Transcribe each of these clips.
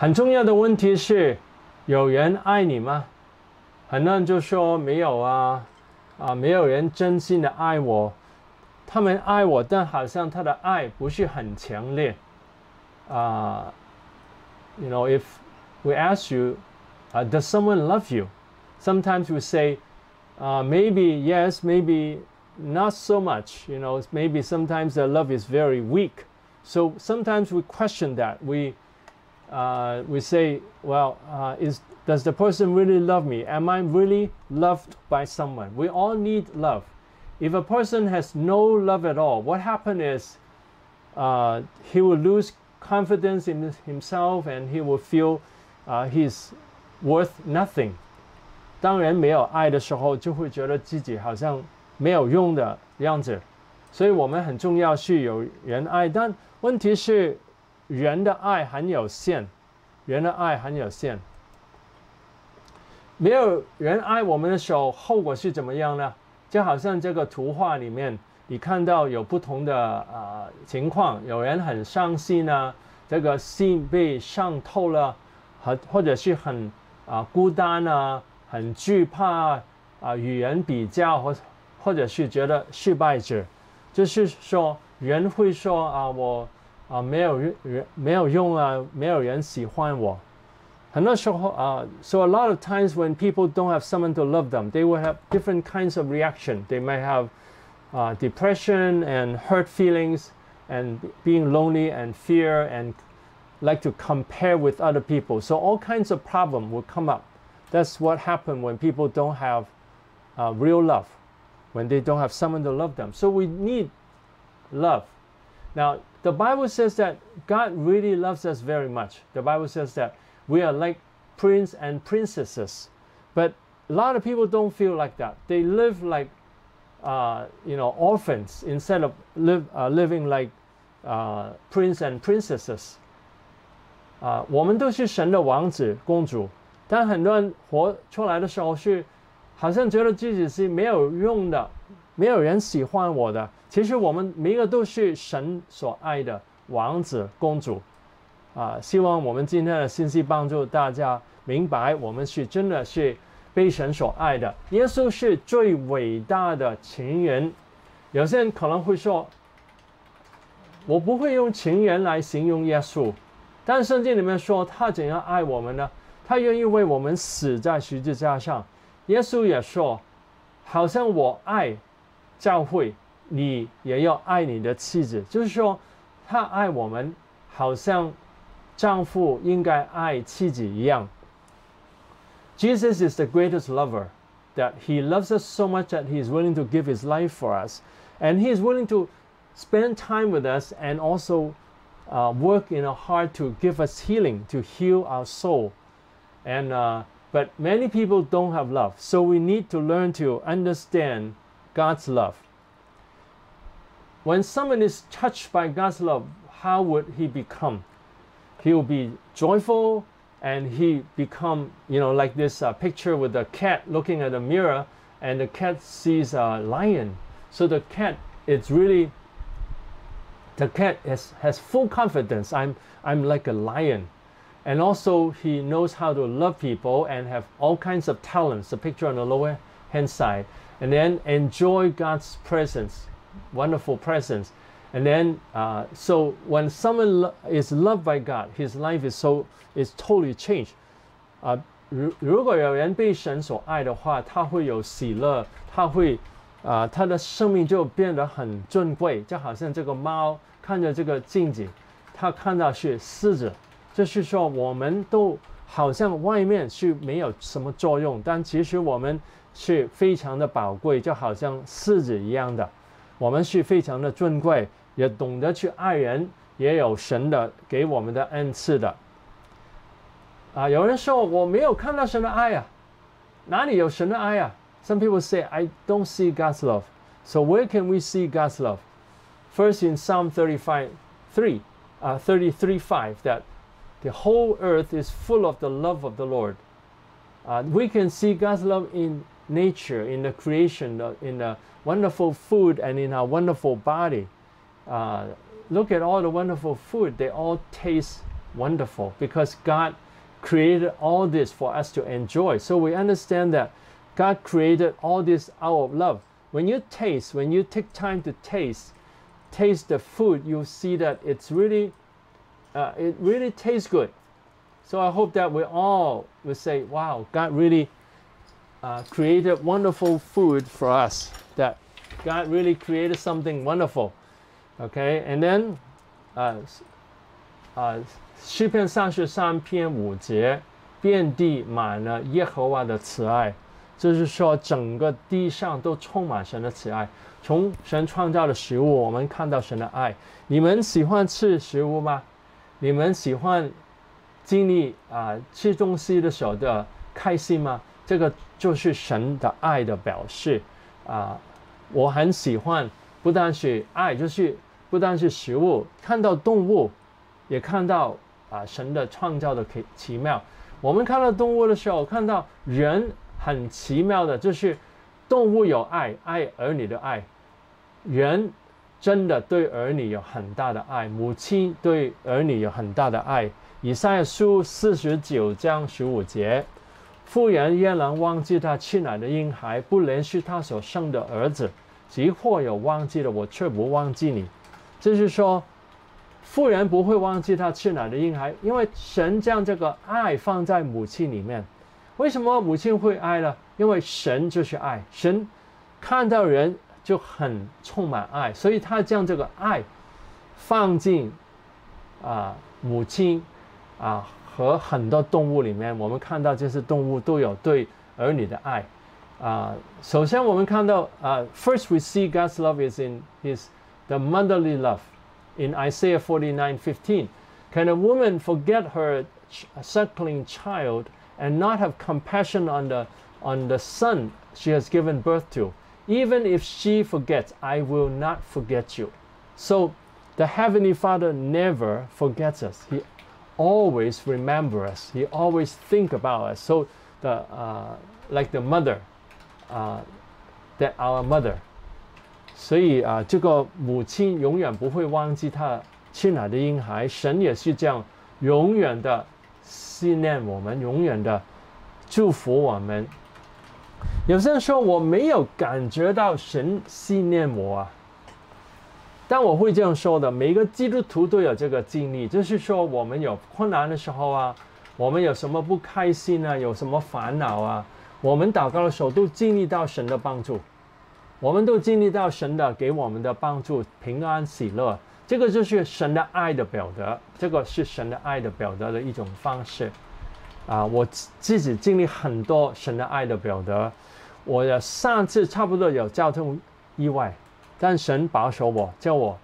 很重要的问题是，有人爱你吗？很多人就说没有啊，啊，没有人真心的爱我。他们爱我，但好像他的爱不是很强烈。啊，you know, if we ask you, uh, does someone love you? Sometimes we say, uh, maybe yes, maybe not so much. You know, maybe sometimes the love is very weak. So sometimes we question that. We uh, we say, well, uh, is does the person really love me? Am I really loved by someone? We all need love. If a person has no love at all, what happens is uh, he will lose confidence in himself and he will feel uh, he's worth nothing. 当人没有爱的时候，就会觉得自己好像没有用的样子。所以我们很重要是有人爱，但问题是 人的爱很有限，人的爱很有限。没有人爱我们的时候，后果是怎么样呢？就好像这个图画里面，你看到有不同的啊情况，有人很伤心呢，这个心被伤透了，和或者是很啊孤单啊，很惧怕啊，与人比较或或者是觉得失败者，就是说人会说啊我啊没有人没有用啊，没有人喜欢我。很多时候啊，so a lot of times when people don't have someone to love them, they will have different kinds of reaction. They might have uh, depression and hurt feelings and being lonely and fear and like to compare with other people. So all kinds of problem will come up. That's what happens when people don't have uh, real love, when they don't have someone to love them. So we need love. Now, the Bible says that God really loves us very much. The Bible says that we are like prince and princesses. But a lot of people don't feel like that. They live like, uh, you know, orphans instead of live, uh, living like uh, prince and princesses. 啊，我们都是神的王子公主，但很多人活出来的时候是，好像觉得自己是没有用的， 没有人喜欢我的。其实我们每一个都是神所爱的王子公主。啊，希望我们今天的信息帮助大家明白，我们是真的是被神所爱的。耶稣是最伟大的情人。有些人可能会说，我不会用情人来形容耶稣，但圣经里面说他怎样爱我们呢？他愿意为我们死在十字架上。耶稣也说，好像我爱教会，你也要爱你的妻子。就是说，他爱我们，好像。丈夫应该爱妻子一样。Jesus is the greatest lover, that he loves us so much that he is willing to give his life for us. And he is willing to spend time with us and also uh, work in our heart to give us healing, to heal our soul. And, uh, but many people don't have love. So we need to learn to understand God's love. When someone is touched by God's love, how would he become? he will be joyful and he become you know like this uh, picture with the cat looking at the mirror and the cat sees a lion. So the cat it's really the cat has, has full confidence. I'm i'm like a lion. And also he knows how to love people and have all kinds of talents. The picture on the lower hand side and then enjoy god's presence wonderful presence and then, uh, so when someone lo- is loved by God, his life is so is totally changed. 啊、uh,，如如果有人被神所爱的话，他会有喜乐，他会啊、呃，他的生命就变得很尊贵，就好像这个猫看着这个镜子，它看到是狮子，就是说我们都好像外面是没有什么作用，但其实我们 是非常的宝贵，就好像狮子一样的，我们是非常的尊贵。也懂得去爱人，也有神的给我们的恩赐的。啊，有人说我没有看到神的爱啊，哪里有神的爱啊？Some people say I don't see God's love. So where can we see God's love? First in Psalm 35, 3, uh, 33, 5, that the whole earth is full of the love of the Lord. Uh, we can see God's love in nature, in the creation, in the wonderful food, and in our wonderful body. Uh, look at all the wonderful food. They all taste wonderful because God created all this for us to enjoy. So we understand that God created all this out of love. When you taste, when you take time to taste, taste the food, you see that it's really, uh, it really tastes good. So I hope that we all will say, wow, God really uh, created wonderful food for us. That God really created something wonderful. Okay, and then, uh, 啊，诗篇三十三篇五节，遍地满了耶和华的慈爱，就是说整个地上都充满神的慈爱。从神创造的食物，我们看到神的爱。你们喜欢吃食物吗？你们喜欢经历啊吃东西的时候的开心吗？ 这个就是神的爱的表示啊。我很喜欢，不但是爱，就是不但是食物，看到动物。也看到啊神的创造的奇奇妙。我们看到动物的时候，看到人很奇妙的，就是动物有爱，爱儿女的爱。人真的对儿女有很大的爱，母亲对儿女有很大的爱。以赛亚书四十九章十五节：妇人焉能忘记她亲奶的婴孩，不连续他所生的儿子？即或有忘记了，我却不忘记你。就是说。妇人不会忘记她吃奶的婴孩，因为神将这个爱放在母亲里面。为什么母亲会爱呢？因为神就是爱，神看到人就很充满爱，所以他将这个爱放进啊母亲啊和很多动物里面。我们看到这些动物都有对儿女的爱啊。首先我们看到啊，First we see God's love is in His the motherly love. in Isaiah 49:15. Can a woman forget her ch- suckling child and not have compassion on the on the son she has given birth to? Even if she forgets, I will not forget you. So the heavenly Father never forgets us. He always remember us. He always think about us. So the uh, like the mother, uh, that our mother 所以啊，这个母亲永远不会忘记她亲爱的婴孩。神也是这样，永远的思念我们，永远的祝福我们。有些人说我没有感觉到神思念我啊，但我会这样说的：每个基督徒都有这个经历，就是说我们有困难的时候啊，我们有什么不开心啊，有什么烦恼啊，我们祷告的时候都经历到神的帮助。我们都经历到神的给我们的帮助，平安喜乐，这个就是神的爱的表达，这个是神的爱的表达的一种方式。啊，我自己经历很多神的爱的表达。我上次差不多有交通意外，但神保守我，叫我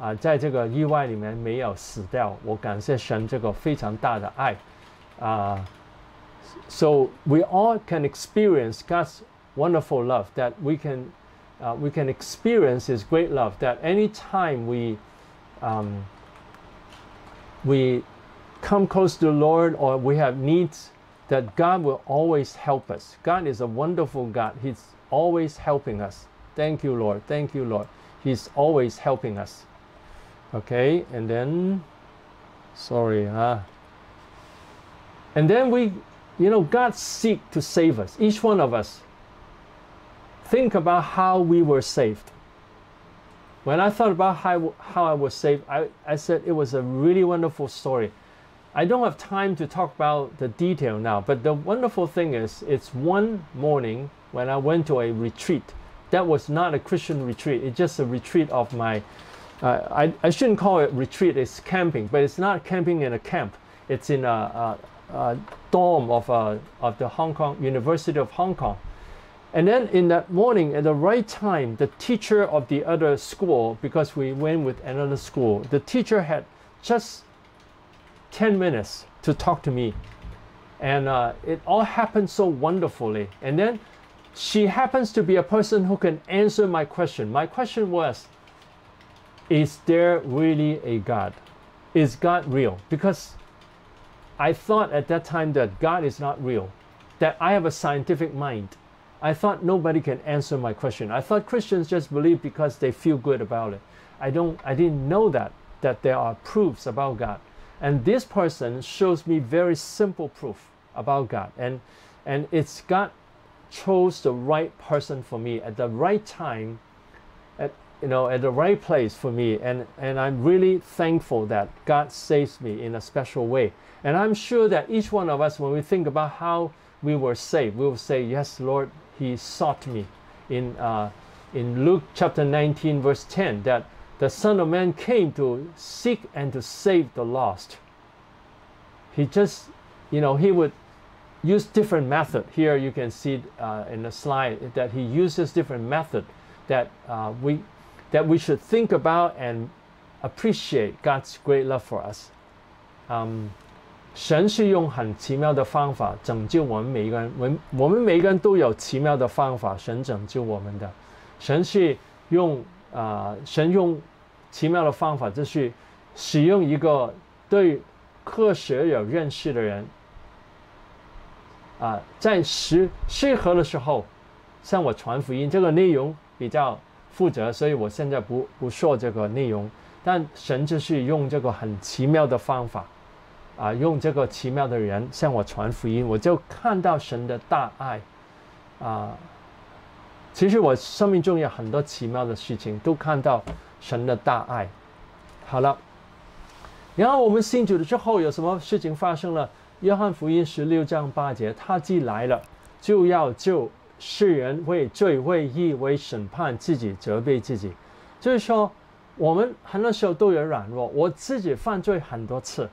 啊，在这个意外里面没有死掉。我感谢神这个非常大的爱。啊，So we all can experience God's wonderful love that we can. uh, we can experience His great love. That anytime we um, we come close to the Lord or we have needs, that God will always help us. God is a wonderful God. He's always helping us. Thank you, Lord. Thank you, Lord. He's always helping us. Okay, and then, sorry, huh? And then we, you know, God seek to save us, each one of us think about how we were saved. When I thought about how, how I was saved, I, I said it was a really wonderful story. I don't have time to talk about the detail now, but the wonderful thing is, it's one morning when I went to a retreat. That was not a Christian retreat, it's just a retreat of my. Uh, I, I shouldn't call it retreat, it's camping, but it's not camping in a camp. It's in a, a, a dorm of, a, uh, of the Hong Kong University of Hong Kong. And then in that morning, at the right time, the teacher of the other school, because we went with another school, the teacher had just 10 minutes to talk to me. And uh, it all happened so wonderfully. And then she happens to be a person who can answer my question. My question was Is there really a God? Is God real? Because I thought at that time that God is not real, that I have a scientific mind I thought nobody can answer my question. I thought Christians just believe because they feel good about it. I don't I didn't know that that there are proofs about God. And this person shows me very simple proof about God. And, and it's God chose the right person for me at the right time, at, you know, at the right place for me. And, and I'm really thankful that God saves me in a special way. And I'm sure that each one of us, when we think about how we were saved, we will say, Yes, Lord, He sought me. In, uh, in Luke chapter 19, verse 10, that the Son of Man came to seek and to save the lost. He just, you know, he would use different method. Here you can see uh, in the slide that he uses different method that uh, we that we should think about and appreciate God's great love for us. Um, 神是用很奇妙的方法拯救我们每一个人，我我们每一个人都有奇妙的方法，神拯救我们的。神是用啊，神用奇妙的方法，就是使用一个对科学有认识的人， 啊，在适适合的时候向我传福音。这个内容比较负责，所以我现在不不说这个内容。但神就是用这个很奇妙的方法，啊，用这个奇妙的人向我传福音，我就看到神的大爱，啊。其实我生命中有很多奇妙的事情，都看到神的大爱。好了，然后我们信主了之后，有什么事情发生了？约翰福音十六章八节，他既来了，就要救世人为罪、为义、为审判自己，责备自己。就是说，我们很多时候都有软弱，我自己犯罪很多次，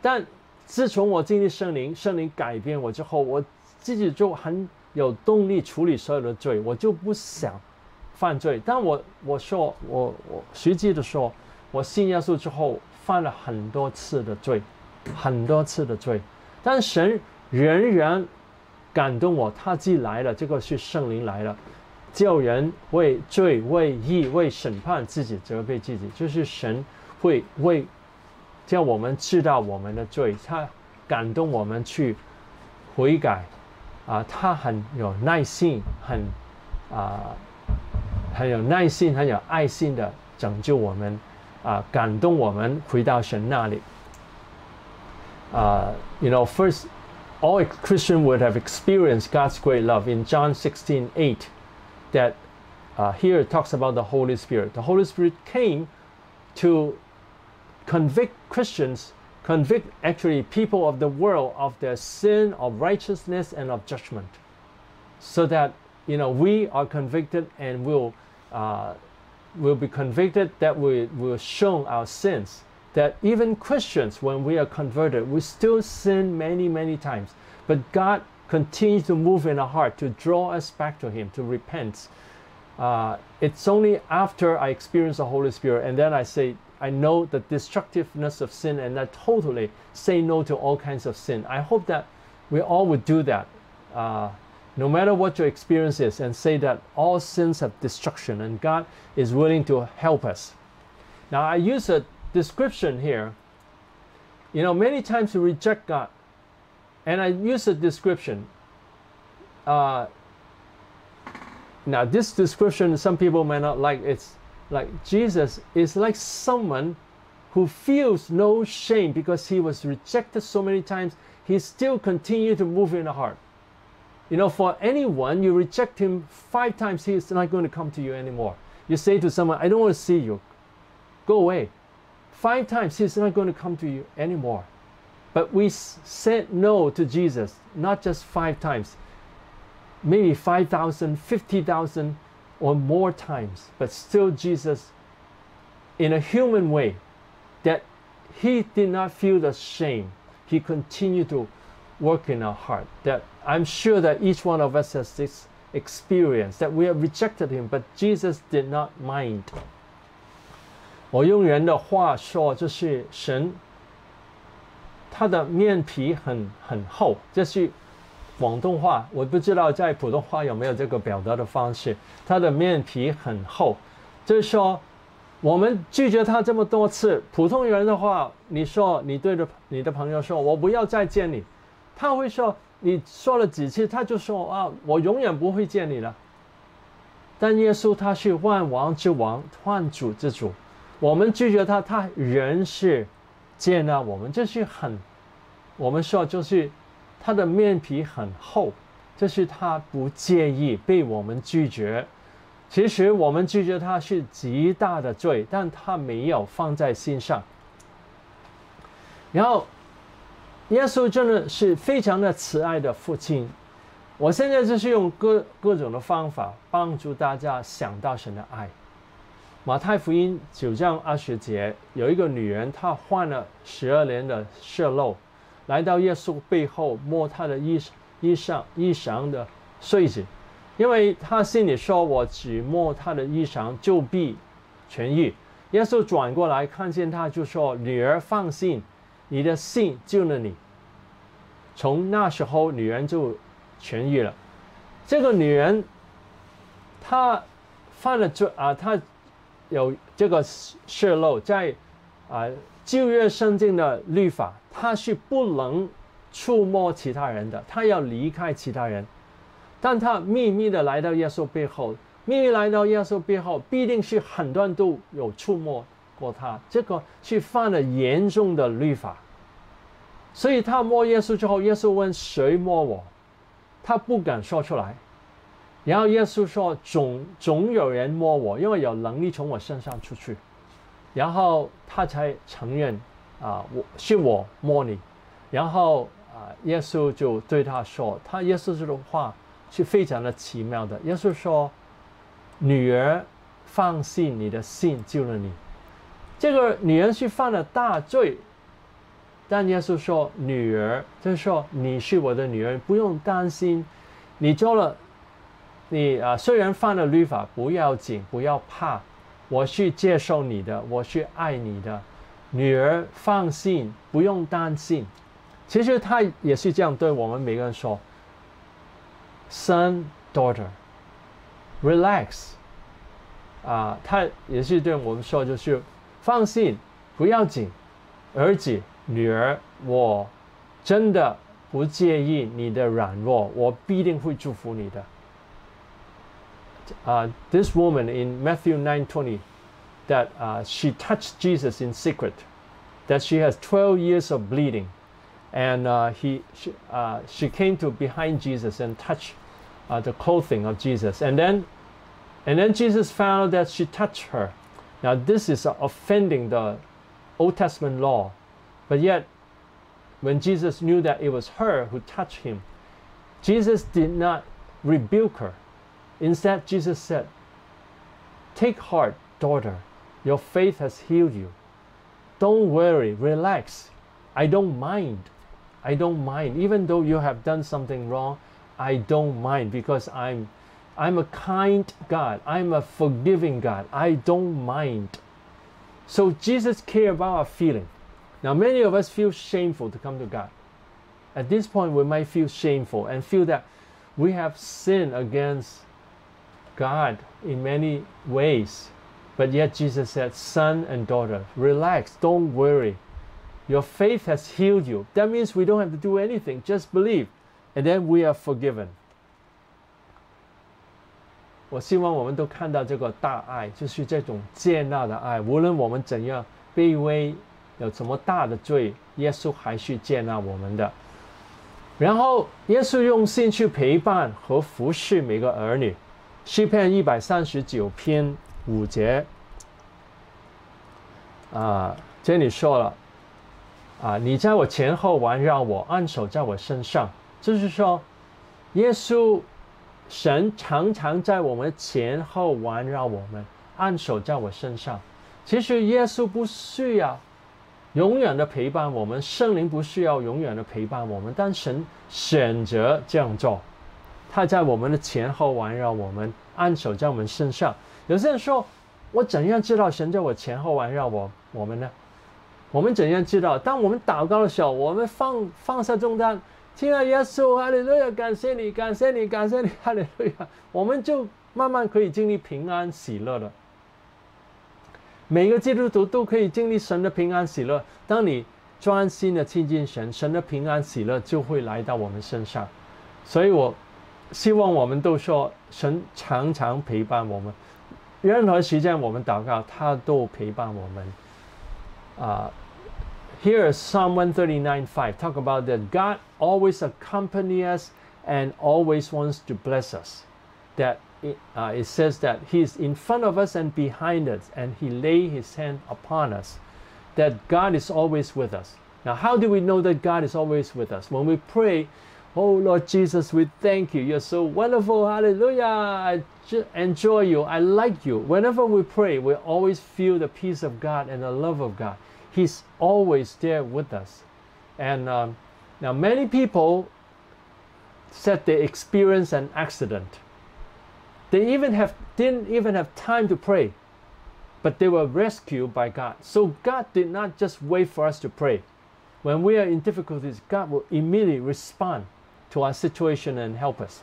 但自从我经历圣灵，圣灵改变我之后，我自己就很。有动力处理所有的罪，我就不想犯罪。但我我说我我实际的说，我信耶稣之后犯了很多次的罪，很多次的罪。但神仍然感动我，他既来了，这个是圣灵来了，叫人为罪、为义、为审判自己，责备自己，就是神会为叫我们知道我们的罪，他感动我们去悔改。啊，他很有耐心，很啊，很有耐心，很有爱心的拯救我们，啊，感动我们回到神那里。Uh, you know, first, all Christian would have experienced God's great love in John 16, 8, that uh, here it talks about the Holy Spirit. The Holy Spirit came to convict Christians convict actually people of the world of their sin, of righteousness, and of judgment. So that you know we are convicted and will uh, will be convicted that we will show our sins. That even Christians, when we are converted, we still sin many, many times. But God continues to move in our heart to draw us back to Him, to repent. Uh, it's only after I experience the Holy Spirit and then I say, I know the destructiveness of sin and I totally say no to all kinds of sin. I hope that we all would do that, uh, no matter what your experience is, and say that all sins have destruction and God is willing to help us. Now, I use a description here. You know, many times we reject God, and I use a description. Uh, now, this description, some people may not like. It's like Jesus is like someone who feels no shame because he was rejected so many times, he still continued to move in the heart. You know, for anyone, you reject him five times, he is not going to come to you anymore. You say to someone, I don't want to see you, go away. Five times, he's not going to come to you anymore. But we said no to Jesus, not just five times, maybe 5,000, 50,000, or more times, but still Jesus, in a human way, that he did not feel the shame. He continued to work in our heart. That I'm sure that each one of us has this experience that we have rejected him, but Jesus did not mind. 我用人的话说，就是神，他的面皮很很厚，这是广东话我不知道在普通话有没有这个表达的方式。他的面皮很厚，就是说我们拒绝他这么多次。普通人的话，你说你对着你的朋友说“我不要再见你”，他会说你说了几次，他就说啊，我永远不会见你了。但耶稣他是万王之王，万主之主，我们拒绝他，他仍是接纳我们，这是很，我们说就是他的面皮很厚，这是他不介意被我们拒绝。其实我们拒绝他是极大的罪，但他没有放在心上。然后，耶稣真的是非常的慈爱的父亲。我现在就是用各各种的方法帮助大家想到神的爱。马太福音九章二十节有一个女人，她患了十二年的血漏，来到耶稣背后摸他的衣衣裳衣裳的穗子，因为她心里说：“我只摸他的衣裳就必痊愈。”耶稣转过来看见她，就说：“女儿放心，你的信救了你。”从那时候，女人就。痊愈了。这个女人，她犯了罪啊，她有这个泄漏，在啊旧约圣经的律法，他是不能触摸其他人的，他要离开其他人。但他秘密的来到耶稣背后，秘密来到耶稣背后，必定是很多人都有触摸过他，这个是犯了严重的律法。所以他摸耶稣之后，耶稣问：“谁摸我？”他不敢说出来，然后耶稣说：“总总有人摸我，因为有能力从我身上出去。”然后他才承认：“啊，我是我摸你。”然后啊，耶稣就对他说：“他耶稣这种话是非常的奇妙的。”耶稣说：“女儿，放心，你的信救了你。”这个女人是犯了大罪。但耶稣说：“女儿，就是说你是我的女儿，不用担心。你做了，你啊，虽然犯了律法，不要紧，不要怕。我是接受你的，我是爱你的，女儿放心，不用担心。其实他也是这样对我们每个人说：‘Son, daughter, relax。’啊，他也是对我们说，就是放心，不要紧，儿子。”女儿，我真的不介意你的软弱，我必定会祝福你的。Uh, this woman in Matthew 9:20, that uh, she touched Jesus in secret, that she has 12 years of bleeding, and uh, he she, uh, she came to behind Jesus and touched uh, the clothing of Jesus, and then and then Jesus found that she touched her. Now this is offending the Old Testament law. But yet, when Jesus knew that it was her who touched him, Jesus did not rebuke her. Instead, Jesus said, Take heart, daughter, your faith has healed you. Don't worry, relax. I don't mind. I don't mind. Even though you have done something wrong, I don't mind because I'm I'm a kind God. I'm a forgiving God. I don't mind. So Jesus cares about our feeling. Now, many of us feel shameful to come to God. At this point, we might feel shameful and feel that we have sinned against God in many ways. But yet, Jesus said, Son and daughter, relax, don't worry. Your faith has healed you. That means we don't have to do anything, just believe. And then we are forgiven. 我希望我们都看到这个大爱，就是这种接纳的爱。无论我们怎样卑微有什么大的罪，耶稣还是接纳我们的。然后，耶稣用心去陪伴和服侍每个儿女。 诗篇一百三十九篇五节，啊，这里说了，啊，你在我前后环绕我，按手在我身上，就是说，耶稣神常常在我们前后环绕我们，按手在我身上。其实耶稣不需要。永远的陪伴我们，圣灵不需要永远的陪伴我们，但神选择这样做，他在我们的前后环绕我们，安守在我们身上。有些人说：“我怎样知道神在我前后环绕我我们呢？”我们怎样知道？当我们祷告的时候，我们放放下重担，亲爱耶稣，哈利路亚，感谢你，感谢你，感谢你，哈利路亚，我们就慢慢可以经历平安喜乐了。每个基督徒都可以经历神的平安喜乐。当你专心的亲近神，神的平安喜乐就会来到我们身上。所以我希望我们都说，神常常陪伴我们，任何时间我们祷告，他都陪伴我们。啊， here is Psalm 139 5. Talk about that God always accompany us and always wants to bless us. That it, uh, it says that He's in front of us and behind us, and He lay His hand upon us. That God is always with us. Now, how do we know that God is always with us? When we pray, Oh Lord Jesus, we thank you. You're so wonderful. Hallelujah. I enjoy you. I like you. Whenever we pray, we always feel the peace of God and the love of God. He's always there with us. And um, now, many people said they experienced an accident. They even have didn't even have time to pray, but they were rescued by God. So God did not just wait for us to pray. When we are in difficulties, God will immediately respond to our situation and help us.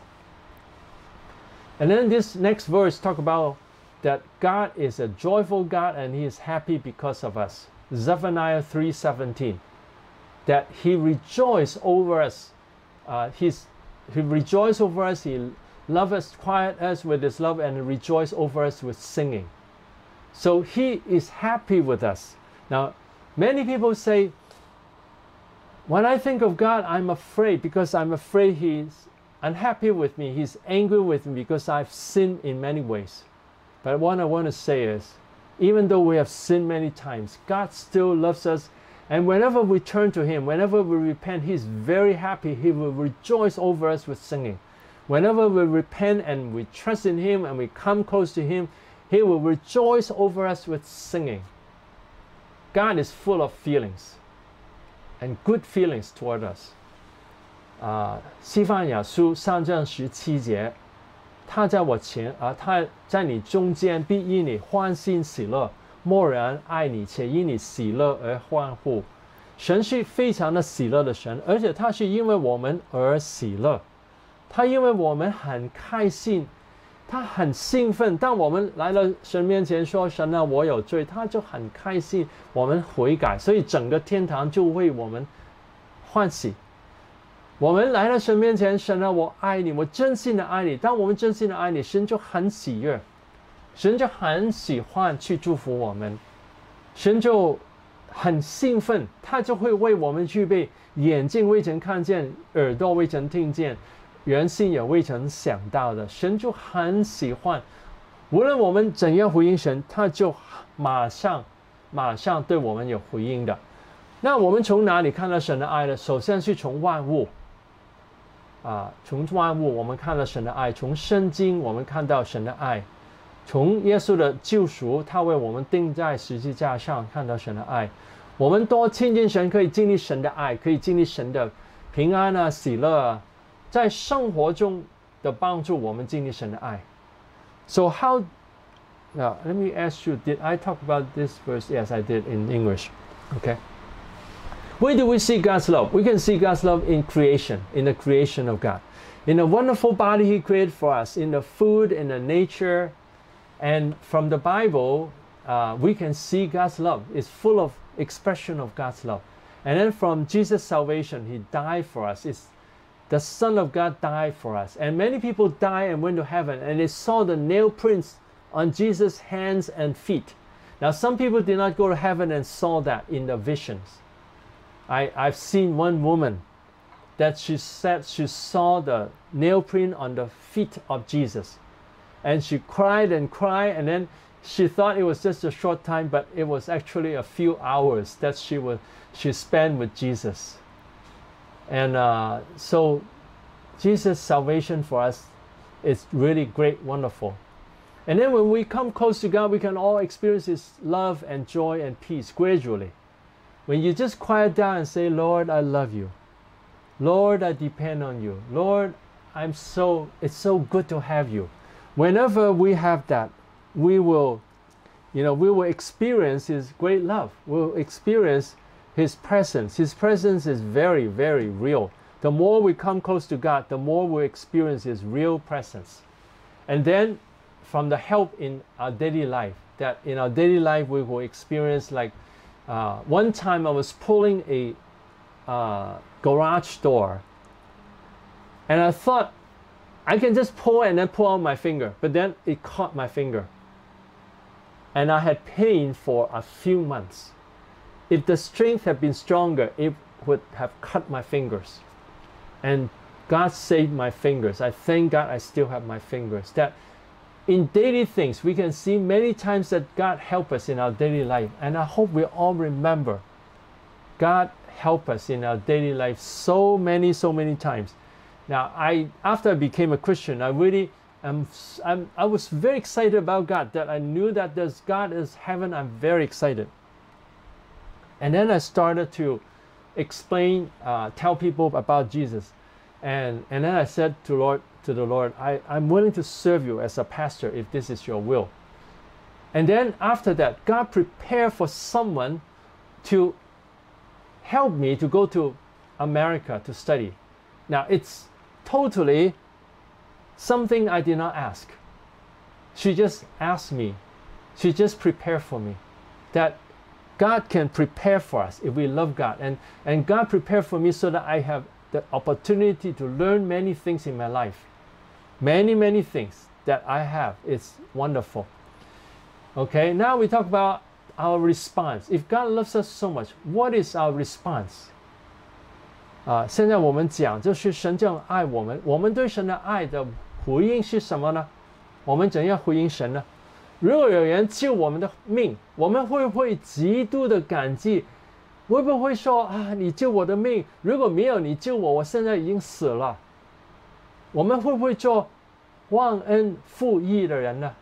And then this next verse talk about that God is a joyful God and he is happy because of us. Zephaniah 3:17 that he rejoiced over us. Uh, he's, he rejoiced over us. He loved us, quiet us with his love, and rejoiced over us with singing. So he is happy with us. Now, many people say, when I think of God, I'm afraid because I'm afraid He's unhappy with me. He's angry with me because I've sinned in many ways. But what I want to say is, even though we have sinned many times, God still loves us. And whenever we turn to Him, whenever we repent, He's very happy. He will rejoice over us with singing. Whenever we repent and we trust in Him and we come close to Him, He will rejoice over us with singing. God is full of feelings and good feelings toward us. 啊，西方雅书上章十七节，他在我前，啊，他在你中间，必因你欢欣喜乐，默然爱你，且因你喜乐而欢呼。神是非常的喜乐的神，而且他是因为我们而喜乐，他因为我们很开心。他很兴奋，当我们来了神面前说：“神啊，我有罪。”他就很开心，我们悔改，所以整个天堂就为我们欢喜。我们来了神面前，神啊，我爱你，我真心的爱你。当我们真心的爱你，神就很喜悦，神就很喜欢去祝福我们，神就很兴奋，他就会为我们预备眼睛未曾看见，耳朵未曾听见。原先也未曾想到的，神就很喜欢。无论我们怎样回应神，他就马上、马上对我们有回应的。那我们从哪里看到神的爱呢？首先是从万物啊，从万物我们看到神的爱；从圣经我们看到神的爱；从耶稣的救赎，他为我们钉在十字架上，看到神的爱。我们多亲近神，可以经历神的爱，可以经历神的平安啊、喜乐啊。在生活中的帮助，我们经历神的爱。So how? Now let me ask you: Did I talk about this verse? Yes, I did in English. Okay. Where do we see God's love? We can see God's love in creation, in the creation of God, in the wonderful body He created for us, in the food, in the nature, and from the Bible, uh, we can see God's love. It's full of expression of God's love. And then from Jesus' salvation, He died for us. It's the Son of God died for us. And many people died and went to heaven and they saw the nail prints on Jesus' hands and feet. Now, some people did not go to heaven and saw that in the visions. I, I've seen one woman that she said she saw the nail print on the feet of Jesus. And she cried and cried, and then she thought it was just a short time, but it was actually a few hours that she was she spent with Jesus. And uh, so Jesus' salvation for us is really great, wonderful. And then when we come close to God, we can all experience His love and joy and peace gradually. When you just quiet down and say, Lord, I love you. Lord, I depend on you. Lord, I'm so, it's so good to have you. Whenever we have that, we will, you know, we will experience His great love. We'll experience his presence. His presence is very, very real. The more we come close to God, the more we experience His real presence. And then from the help in our daily life, that in our daily life we will experience like uh, one time I was pulling a uh, garage door and I thought I can just pull and then pull out my finger, but then it caught my finger. And I had pain for a few months If the strength had been stronger, it would have cut my fingers. And God saved my fingers. I thank God I still have my fingers. That in daily things, we can see many times that God help us in our daily life. And I hope we all remember God help us in our daily life so many, so many times. Now, I after I became a Christian, I really am, I'm, I was very excited about God. That I knew that there's God is heaven. I'm very excited. And then I started to explain, uh, tell people about Jesus, and and then I said to Lord to the Lord, I, I'm willing to serve you as a pastor if this is your will. And then after that, God prepared for someone to help me to go to America to study. Now it's totally something I did not ask. She just asked me. She just prepared for me that God can prepare for us if we love God. And, and God prepared for me so that I have the opportunity to learn many things in my life. Many, many things that I have. It's wonderful. Okay, now we talk about our response. If God loves us so much, what is our response? 啊，现在我们讲就是神这样爱我们，我们对神的爱的回应是什么呢？我们怎样回应神呢？ 如果有人救我们的命，我们会不会极度的感激？会不会说啊，你救我的命？如果没有你救我，我现在已经死了。我们会不会做忘恩负义的人呢？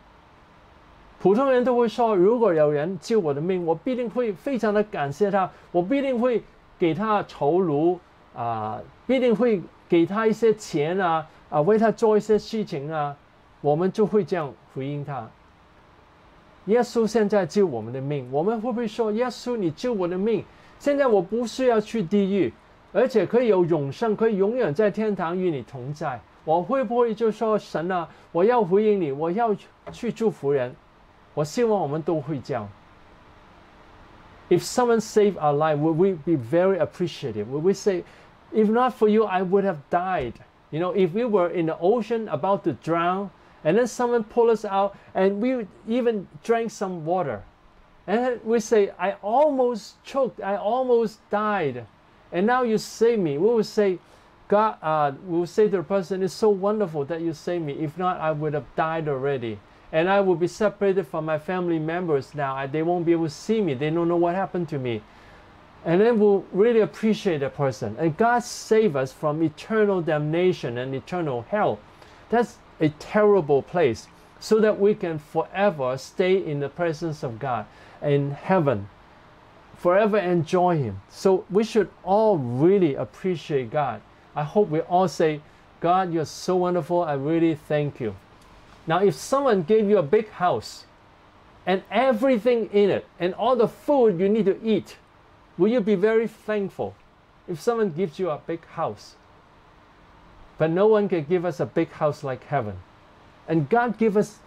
普通人都会说，如果有人救我的命，我必定会非常的感谢他，我必定会给他酬劳啊，必定会给他一些钱啊，啊，为他做一些事情啊，我们就会这样回应他。耶稣现在救我们的命，我们会不会说，耶稣你救我的命，现在我不需要去地狱，而且可以有永生，可以永远在天堂与你同在？我会不会就说神啊，我要回应你，我要去祝福人？我希望我们都会这样。If someone saved our life, would we be very appreciative? Would we say, if not for you, I would have died? You know, if we were in the ocean about to drown, and then someone pulled us out, and we even drank some water, and we say, I almost choked, I almost died, and now you save me. We will say, God, uh, we will say to the person, it's so wonderful that you saved me. If not, I would have died already and I will be separated from my family members now. They won't be able to see me. They don't know what happened to me. And then we'll really appreciate that person. And God save us from eternal damnation and eternal hell. That's a terrible place. So that we can forever stay in the presence of God in heaven, forever enjoy Him. So we should all really appreciate God. I hope we all say, God, you're so wonderful. I really thank you. Now, if someone gave you a big house and everything in it and all the food you need to eat, will you be very thankful if someone gives you a big house? But no one can give us a big house like heaven. And God give us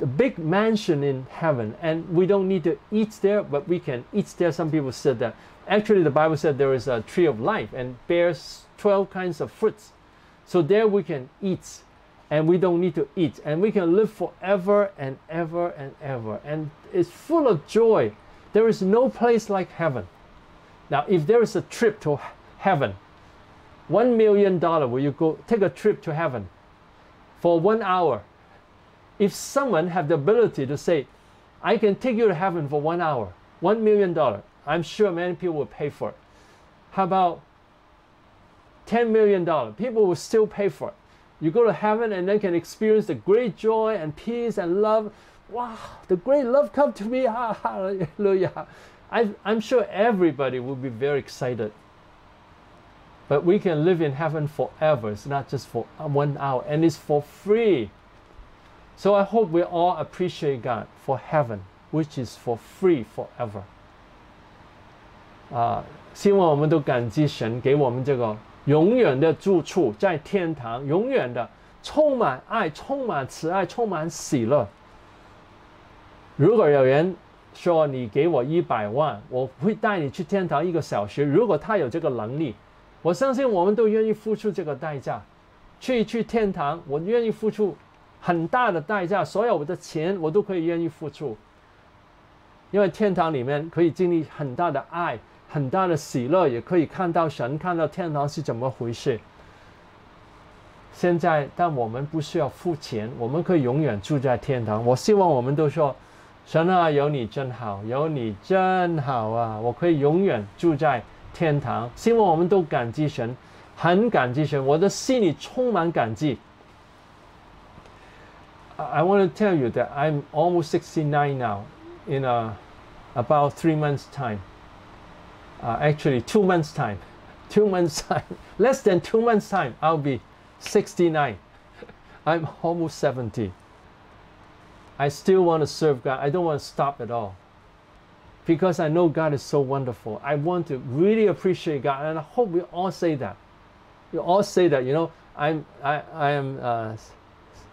a big mansion in heaven, and we don't need to eat there, but we can eat there. Some people said that. Actually, the Bible said there is a tree of life and bears 12 kinds of fruits. So there we can eat and we don't need to eat and we can live forever and ever and ever and it's full of joy there is no place like heaven now if there is a trip to heaven one million dollar will you go take a trip to heaven for one hour if someone have the ability to say i can take you to heaven for one hour one million dollar i'm sure many people will pay for it how about 10 million dollar people will still pay for it you go to heaven and then can experience the great joy and peace and love. Wow, the great love come to me. Hallelujah. I, I'm sure everybody will be very excited. But we can live in heaven forever. It's not just for one hour, and it's for free. So I hope we all appreciate God for heaven, which is for free forever. 啊，希望我们都感激神给我们这个永远的住处在天堂，永远的充满爱、充满慈爱、充满喜乐。如果有人说你给我一百万，我会带你去天堂一个小时。如果他有这个能力， 我相信我们都愿意付出这个代价，去去天堂。我愿意付出很大的代价，所有我的钱我都可以愿意付出。因为天堂里面可以经历很大的爱、很大的喜乐，也可以看到神，看到天堂是怎么回事。现在，但我们不需要付钱，我们可以永远住在天堂。我希望我们都说：“神啊，有你真好，有你真好啊！”我可以永远住在天堂。希望我们都感激神，很感激神，我的心里充满感激。I want to tell you that I'm almost 69 now. In a about three months' time. Uh, actually, two months' time. Two months' time. Less than two months' time, I'll be 69. I'm almost 70. I still want to serve God. I don't want to stop at all. Because I know God is so wonderful. I want to really appreciate God. And I hope we all say that. We all say that, you know, I'm, I, I am uh,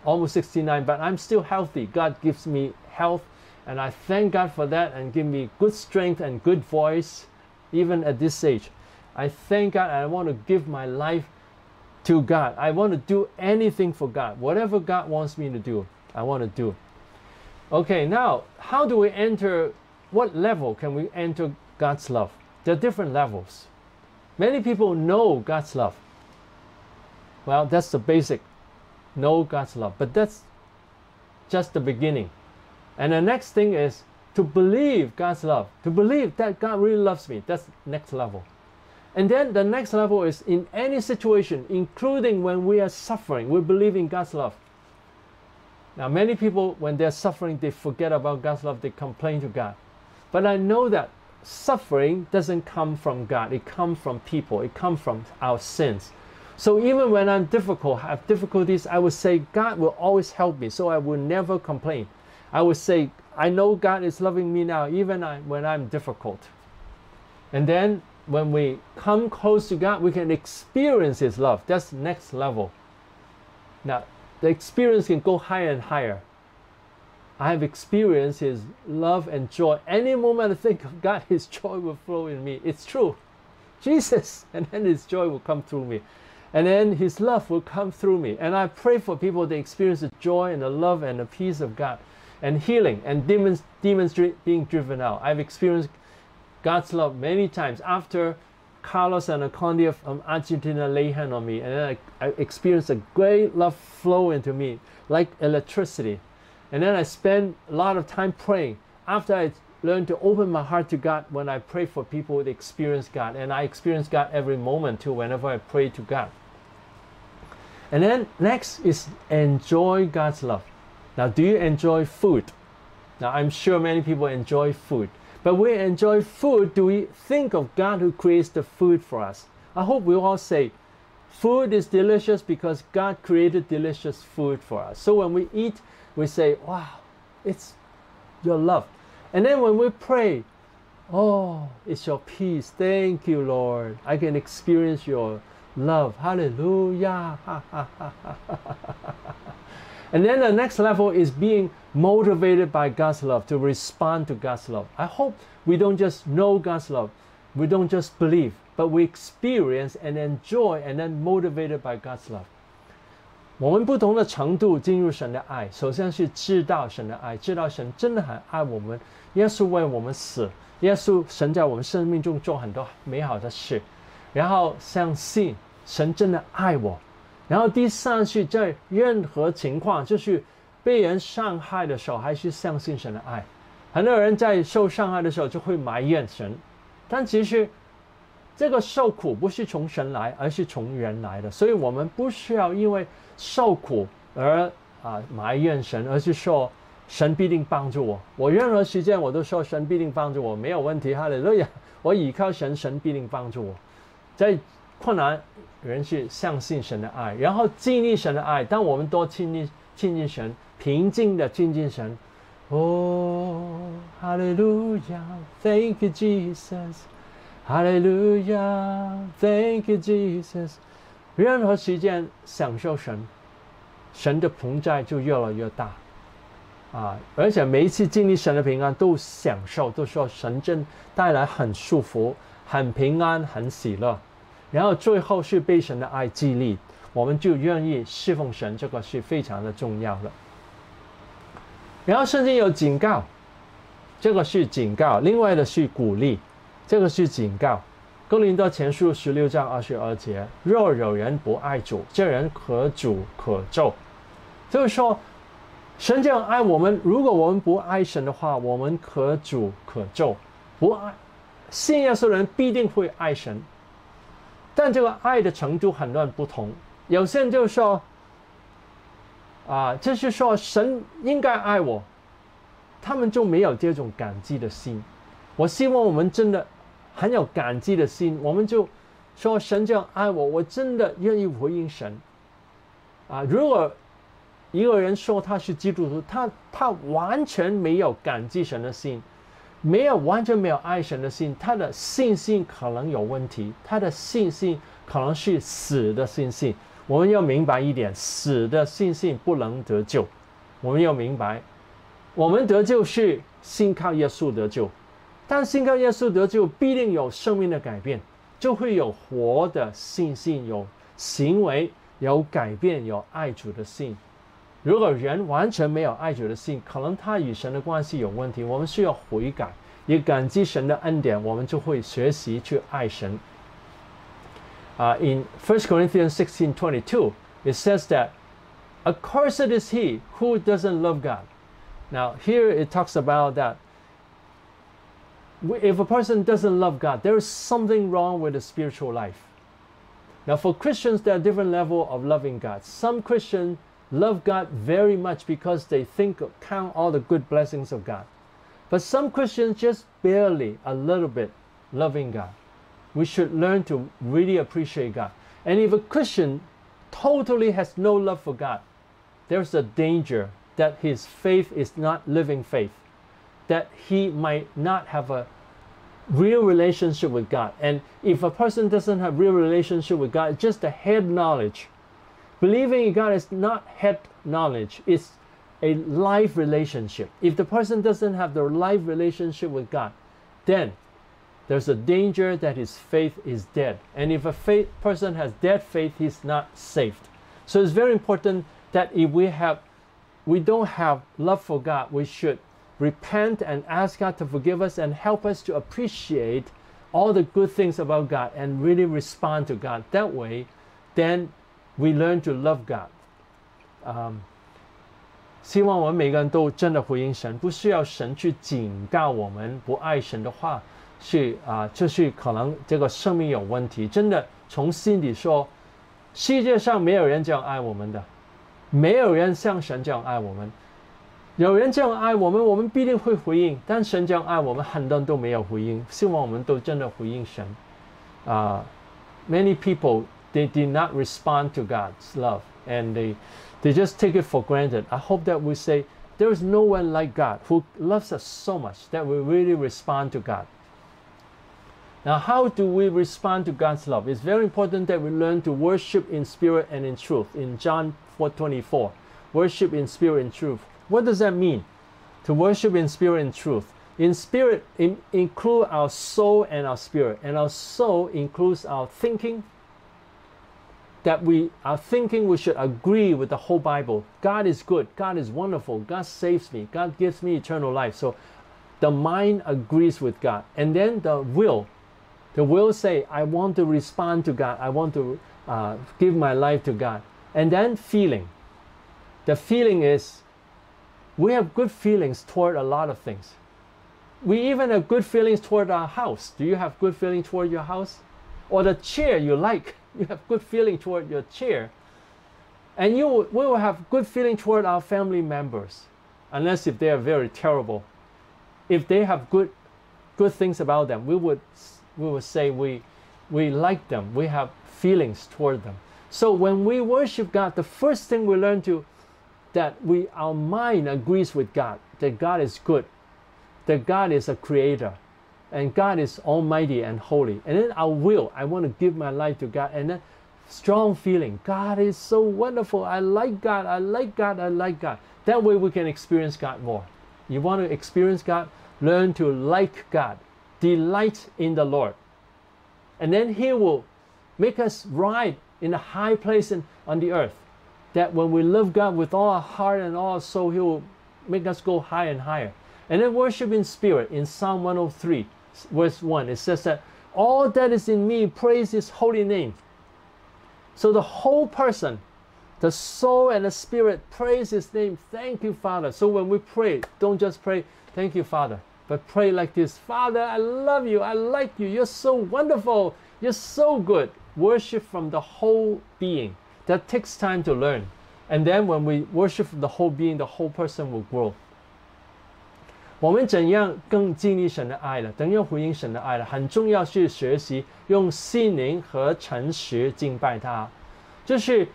almost 69, but I'm still healthy. God gives me health. And I thank God for that and give me good strength and good voice, even at this age. I thank God I want to give my life to God. I want to do anything for God. Whatever God wants me to do, I want to do. Okay, now, how do we enter? What level can we enter God's love? There are different levels. Many people know God's love. Well, that's the basic. Know God's love. But that's just the beginning. And the next thing is to believe God's love, to believe that God really loves me. That's next level. And then the next level is in any situation, including when we are suffering, we believe in God's love. Now, many people, when they're suffering, they forget about God's love, they complain to God. But I know that suffering doesn't come from God, it comes from people, it comes from our sins. So even when I'm difficult, have difficulties, I would say God will always help me, so I will never complain. I would say, I know God is loving me now, even when I'm difficult. And then when we come close to God, we can experience His love. That's next level. Now, the experience can go higher and higher. I have experienced His love and joy. Any moment I think of God, His joy will flow in me. It's true. Jesus, and then His joy will come through me. And then His love will come through me. And I pray for people to experience the joy and the love and the peace of God and healing and demons, demons being driven out. I've experienced God's love many times after Carlos Annacondia from Argentina lay hand on me, and then I, I experienced a great love flow into me like electricity. And then I spend a lot of time praying. After I learned to open my heart to God when I pray for people to experience God, and I experience God every moment too whenever I pray to God. And then next is enjoy God's love. Now, do you enjoy food? Now, I'm sure many people enjoy food. But we enjoy food, do we think of God who creates the food for us? I hope we all say, food is delicious because God created delicious food for us. So when we eat, we say, wow, it's your love. And then when we pray, oh, it's your peace. Thank you, Lord. I can experience your love. Hallelujah. And then the next level is being motivated by God's love to respond to God's love. I hope we don't just know God's love, we don't just believe, but we experience and enjoy and then motivated by God's love. 我们不同的程度进入神的爱，首先是知道神的爱，知道神真的很爱我们，耶稣为我们死，耶稣神在我们生命中做很多美好的事，然后相信神真的爱我，然后第三是在任何情况，就是被人伤害的时候，还是相信神的爱。很多人在受伤害的时候就会埋怨神，但其实这个受苦不是从神来，而是从人来的。所以我们不需要因为受苦而啊埋怨神，而是说神必定帮助我。我任何时间我都说神必定帮助我，没有问题。哈利路亚！我倚靠神，神必定帮助我。在困难。人是相信神的爱，然后经历神的爱。当我们多亲近亲近神，平静的亲近神。哦，哈利路亚，Thank you Jesus，哈利路亚，Thank you Jesus。任何时间享受神，神的同在就越来越大啊！而且每一次经历神的平安，都享受，都说神真带来很舒服、很平安、很喜乐。然后最后是被神的爱激励，我们就愿意侍奉神，这个是非常的重要的。然后圣经有警告，这个是警告；另外的是鼓励，这个是警告。哥林多前书十六章二十二节：若有人不爱主，这人可主可咒。就是说，神这样爱我们，如果我们不爱神的话，我们可主可咒。不爱信耶稣的人必定会爱神，但这个爱的程度很乱不同。有些人就是说：“啊，就是说神应该爱我。”他们就没有这种感激的心。我希望我们真的。很有感激的心，我们就说神这样爱我，我真的愿意回应神。啊，如果一个人说他是基督徒，他他完全没有感激神的心，没有完全没有爱神的心，他的信心可能有问题，他的信心可能是死的信心。我们要明白一点，死的信心不能得救。我们要明白，我们得救是信靠耶稣得救。但信靠耶稣得救，必定有生命的改变，就会有活的信心，有行为，有改变，有爱主的心。如果人完全没有爱主的心，可能他与神的关系有问题。我们需要悔改，也感激神的恩典，我们就会学习去爱神。啊，in First Corinthians sixteen twenty two, it says that, "Accursed is he who doesn't love God." Now here it talks about that. if a person doesn't love God, there is something wrong with the spiritual life. Now, for Christians, there are different level of loving God. Some Christians love God very much because they think count all the good blessings of God. But some Christians just barely, a little bit, loving God. We should learn to really appreciate God. And if a Christian totally has no love for God, there's a danger that his faith is not living faith that he might not have a real relationship with God. And if a person doesn't have real relationship with God, just the head knowledge. Believing in God is not head knowledge, it's a life relationship. If the person doesn't have the life relationship with God, then there's a danger that his faith is dead. And if a faith person has dead faith, he's not saved. So it's very important that if we have we don't have love for God, we should repent and ask God to forgive us and help us to appreciate all the good things about God and really respond to God. That way, then we learn to love God. Um, 希望我们每个人都真的回应神，不需要神去警告我们不爱神的话，是啊，就是可能这个生命有问题。真的从心里说，世界上没有人这样爱我们的，没有人像神这样爱我们。 有人这样爱我们，我们必定会回应。但神这样爱我们，很多人都没有回应。希望我们都真的回应神。啊、uh,，many people they did not respond to God's love, and they they just take it for granted. I hope that we say there is no one like God who loves us so much that we really respond to God. Now, how do we respond to God's love? It's very important that we learn to worship in spirit and in truth. In John 4:24, worship in spirit and truth. What does that mean? To worship in spirit and truth. In spirit, in, include our soul and our spirit, and our soul includes our thinking. That we are thinking we should agree with the whole Bible. God is good. God is wonderful. God saves me. God gives me eternal life. So the mind agrees with God. And then the will, the will say, I want to respond to God. I want to uh, give my life to God. And then feeling. The feeling is we have good feelings toward a lot of things. We even have good feelings toward our house. Do you have good feeling toward your house? Or the chair you like, you have good feeling toward your chair. And you we will have good feeling toward our family members, unless if they are very terrible. If they have good good things about them, we would we would say we we like them. We have feelings toward them. So when we worship God, the first thing we learn to that we our mind agrees with God that God is good, that God is a creator, and God is almighty and holy. And then our will, I want to give my life to God, and then strong feeling, God is so wonderful. I like God, I like God, I like God. That way we can experience God more. You want to experience God, learn to like God, delight in the Lord. And then He will make us ride in a high place in, on the earth that when we love God with all our heart and all our soul, He will make us go higher and higher. And then worship in spirit in Psalm 103, verse 1. It says that all that is in me praise his holy name. So the whole person, the soul and the spirit praise his name. Thank you, Father. So when we pray, don't just pray, thank you, Father, but pray like this Father, I love you. I like you. You're so wonderful. You're so good. Worship from the whole being. That takes time to learn. And then when we worship the whole being, the whole person will grow. 我们怎样更经历神的爱了？怎样回应神的爱了？很重要是学习用心灵和诚实敬拜他。就是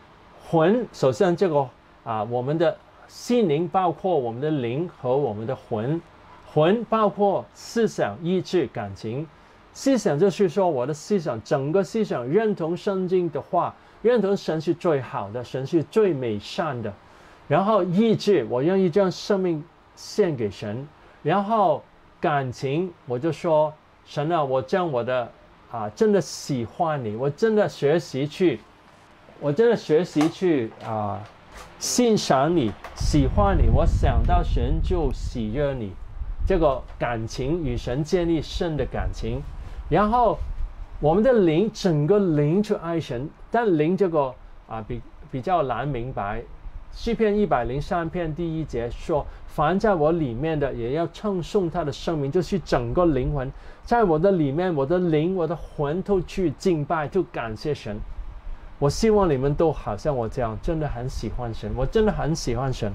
魂，首先这个啊，我们的心灵包括我们的灵和我们的魂。魂包括思想、意志、感情。思想就是说，我的思想，整个思想认同圣经的话，认同神是最好的，神是最美善的。然后意志，我愿意将生命献给神。然后感情，我就说神啊，我将我的啊，真的喜欢你，我真的学习去，我真的学习去啊，欣赏你，喜欢你，我想到神就喜悦你，这个感情与神建立深的感情。然后我们的灵，整个灵去爱神，但灵这个啊，比比较难明白。诗篇一百零三篇第一节说：“凡在我里面的，也要称颂他的圣名。”就是整个灵魂在我的里面，我的灵、我的魂都去敬拜，就感谢神。我希望你们都好像我这样，真的很喜欢神。我真的很喜欢神。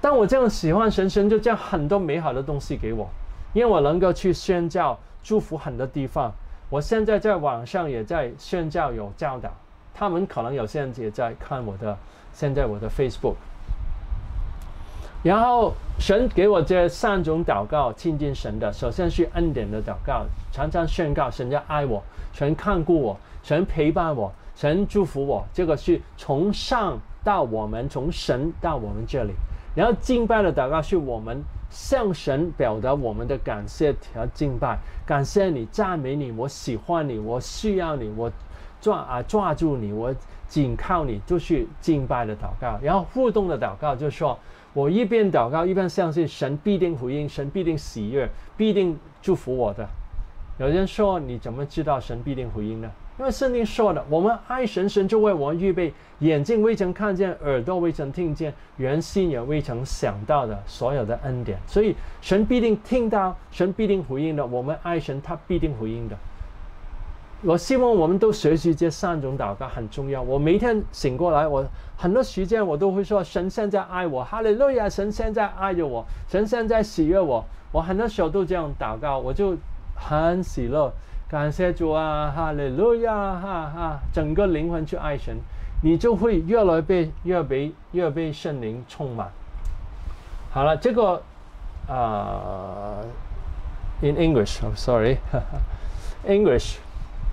当我这样喜欢神，神就将很多美好的东西给我，因为我能够去宣教、祝福很多地方。我现在在网上也在宣教，有教导。他们可能有些人也在看我的。现在我的 Facebook，然后神给我这三种祷告亲近神的，首先是恩典的祷告，常常宣告神在爱我，神看顾我，神陪伴我，神祝福我，这个是从上到我们，从神到我们这里。然后敬拜的祷告是我们向神表达我们的感谢和敬拜，感谢你，赞美你，我喜欢你，我需要你，我抓啊抓住你，我。仅靠你就是敬拜的祷告，然后互动的祷告就是说，我一边祷告一边相信神必定回应，神必定喜悦，必定祝福我的。有人说你怎么知道神必定回应呢？因为圣经说的，我们爱神，神就为我们预备眼睛未曾看见，耳朵未曾听见，人心也未曾想到的所有的恩典。所以神必定听到，神必定回应的。我们爱神，他必定回应的。我希望我们都学习这三种祷告很重要。我每天醒过来，我很多时间我都会说：“神现在爱我，哈利路亚！神现在爱着我，神现在喜悦我。”我很多时候都这样祷告，我就很喜乐，感谢主啊，哈利路亚，哈哈！整个灵魂去爱神，你就会越来被越被越被圣灵充满。好了，这个啊，in English，I'm sorry，English。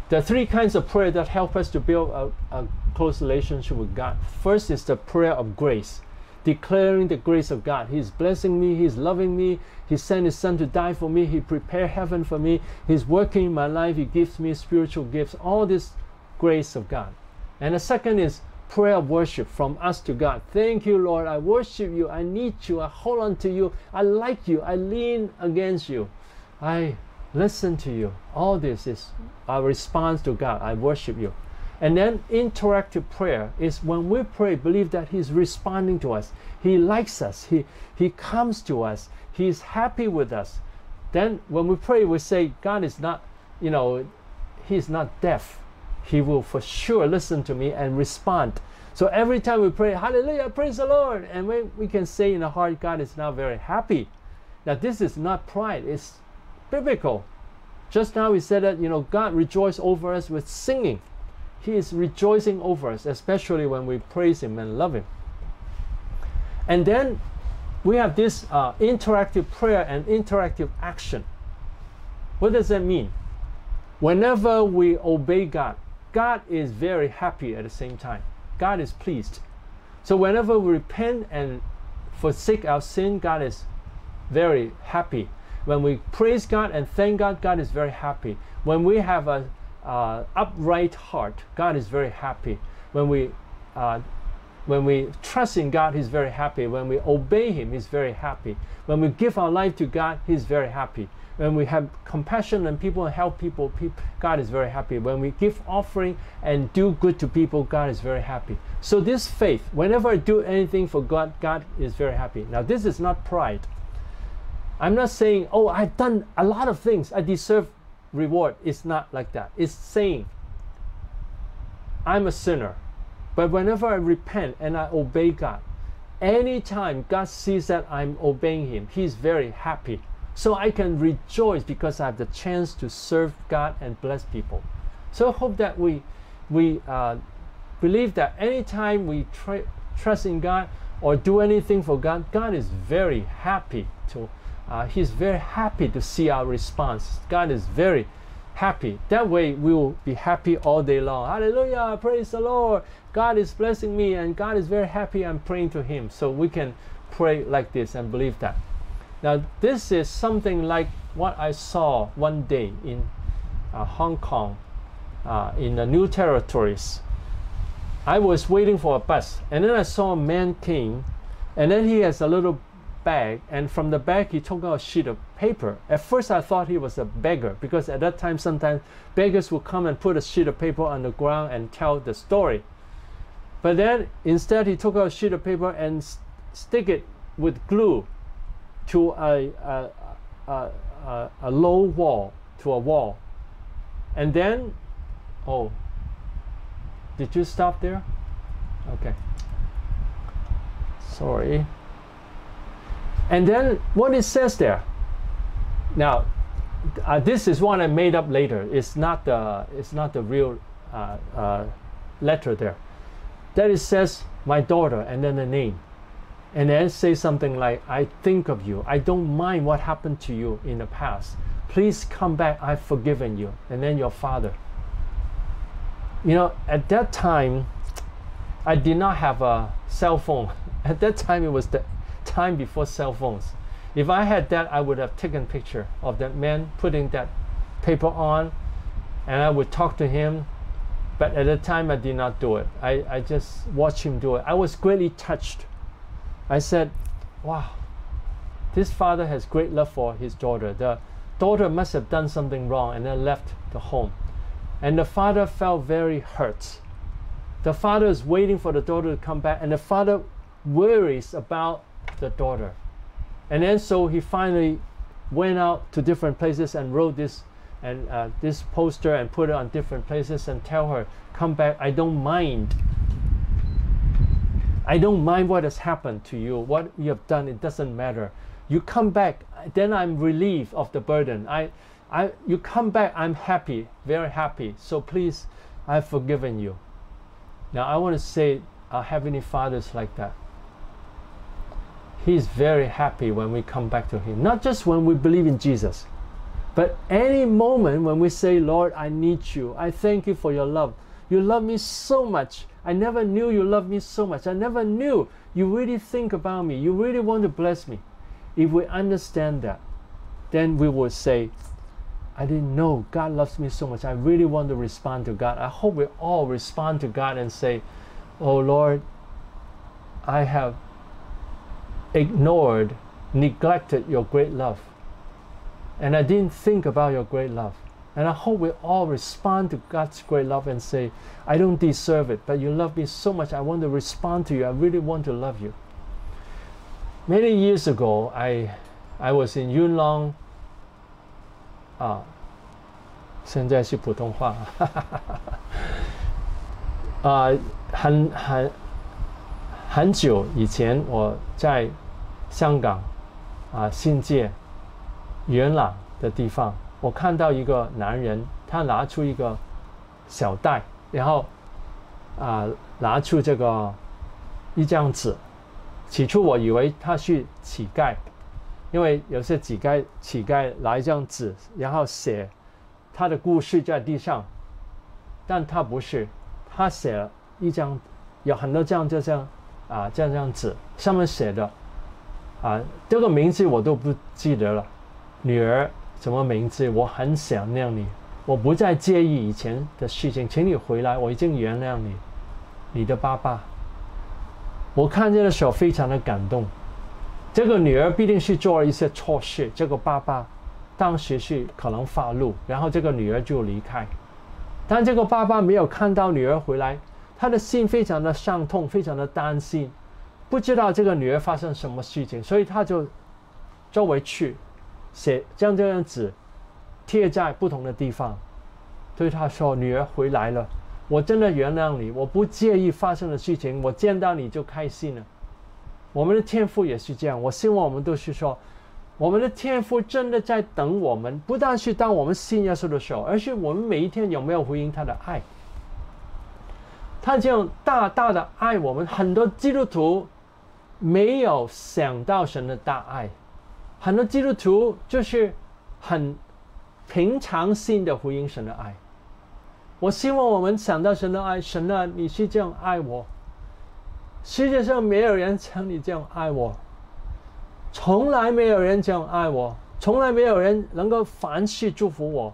There are three kinds of prayer that help us to build a, a close relationship with God. First is the prayer of grace, declaring the grace of God. He's blessing me, He's loving me, He sent His Son to die for me, He prepared heaven for me, He's working in my life, He gives me spiritual gifts, all this grace of God. And the second is prayer of worship from us to God. Thank you, Lord. I worship you. I need you. I hold on to you. I like you. I lean against you. I listen to you. All this is our response to God. I worship you. And then interactive prayer is when we pray, believe that He's responding to us. He likes us. He, he comes to us. He's happy with us. Then when we pray, we say, God is not, you know, He's not deaf. He will for sure listen to me and respond. So every time we pray, Hallelujah, praise the Lord, and we, we can say in the heart, God is now very happy. Now, this is not pride, it's biblical. Just now we said that, you know, God rejoices over us with singing. He is rejoicing over us, especially when we praise Him and love Him. And then we have this uh, interactive prayer and interactive action. What does that mean? Whenever we obey God, God is very happy at the same time. God is pleased. So whenever we repent and forsake our sin, God is very happy when we praise God and thank God, God is very happy. When we have a uh, upright heart, God is very happy. When we uh, when we trust in God, He's very happy. When we obey Him, He's very happy. When we give our life to God, He's very happy. When we have compassion and people and help people, God is very happy. When we give offering and do good to people, God is very happy. So this faith, whenever I do anything for God, God is very happy. Now this is not pride. I'm not saying, oh, I've done a lot of things, I deserve reward. It's not like that. It's saying, I'm a sinner. But whenever I repent and I obey God, anytime God sees that I'm obeying Him, He's very happy. So I can rejoice because I have the chance to serve God and bless people. So I hope that we, we uh, believe that anytime we trust in God or do anything for God, God is very happy to. Uh, he's very happy to see our response. God is very happy. That way we will be happy all day long. Hallelujah! Praise the Lord. God is blessing me, and God is very happy. I'm praying to Him. So we can pray like this and believe that. Now, this is something like what I saw one day in uh, Hong Kong, uh, in the New Territories. I was waiting for a bus, and then I saw a man came, and then he has a little bag, and from the bag he took out a sheet of paper. At first, I thought he was a beggar because at that time, sometimes beggars would come and put a sheet of paper on the ground and tell the story. But then instead, he took out a sheet of paper and stick it with glue to a, a, a, a, a low wall, to a wall. And then, oh, did you stop there? Okay. Sorry. And then what it says there. Now, uh, this is one I made up later. It's not the it's not the real uh, uh, letter there. That it says my daughter and then the name and then say something like, I think of you. I don't mind what happened to you in the past. Please come back. I've forgiven you. And then your father. You know, at that time, I did not have a cell phone. At that time, it was the time before cell phones. If I had that, I would have taken a picture of that man putting that paper on, and I would talk to him. But at the time, I did not do it. I, I just watched him do it. I was greatly touched I said, wow, this father has great love for his daughter. The daughter must have done something wrong and then left the home. And the father felt very hurt. The father is waiting for the daughter to come back, and the father worries about the daughter. And then so he finally went out to different places and wrote this and uh, this poster and put it on different places and tell her, come back, I don't mind I don't mind what has happened to you, what you have done, it doesn't matter. You come back, then I'm relieved of the burden. I, I, you come back, I'm happy, very happy. So please, I've forgiven you. Now I want to say our Heavenly Father is like that. He's very happy when we come back to Him, not just when we believe in Jesus, but any moment when we say, Lord, I need you. I thank you for your love. You love me so much. I never knew you loved me so much. I never knew you really think about me. You really want to bless me. If we understand that, then we will say, I didn't know God loves me so much. I really want to respond to God. I hope we all respond to God and say, Oh Lord, I have ignored, neglected your great love. And I didn't think about your great love. And I hope we all respond to God's great love and say, I don't deserve it, but you love me so much. I want to respond to you. I really want to love you. Many years ago, I, I was in Yuen Long. Uh, 现在是普通话。啊 uh,，很很很久以前，我在香港啊新界元朗的地方。我看到一个男人，他拿出一个小袋，然后啊拿出这个一张纸。起初我以为他是乞丐，因为有些乞丐乞丐拿一张纸，然后写他的故事在地上，但他不是，他写了一张有很多这样就这样啊这样这样纸，上面写的啊这个名字我都不记得了，女儿。什么名字？我很想念你，我不再介意以前的事情，请你回来，我已经原谅你，你的爸爸。我看见的时候非常的感动。这个女儿必定是做了一些错事，这个爸爸当时是可能发怒，然后这个女儿就离开。但这个爸爸没有看到女儿回来，他的心非常的伤痛，非常的担心，不知道这个女儿发生什么事情，所以他就周围去写将这张纸贴在不同的地方，对他说：“女儿回来了，我真的原谅你，我不介意发生的事情，我见到你就开心了。”我们的天赋也是这样，我希望我们都是说，我们的天赋真的在等我们，不但是当我们信耶稣的时候，而是我们每一天有没有回应他的爱。他这样大大的爱我们，很多基督徒没有想到神的大爱，很多基督徒就是很平常心的回应神的爱。我希望我们想到神的爱，神啊，你是这样爱我。世界上没有人像你这样爱我，从来没有人这样爱我，从来没有人能够凡事祝福我。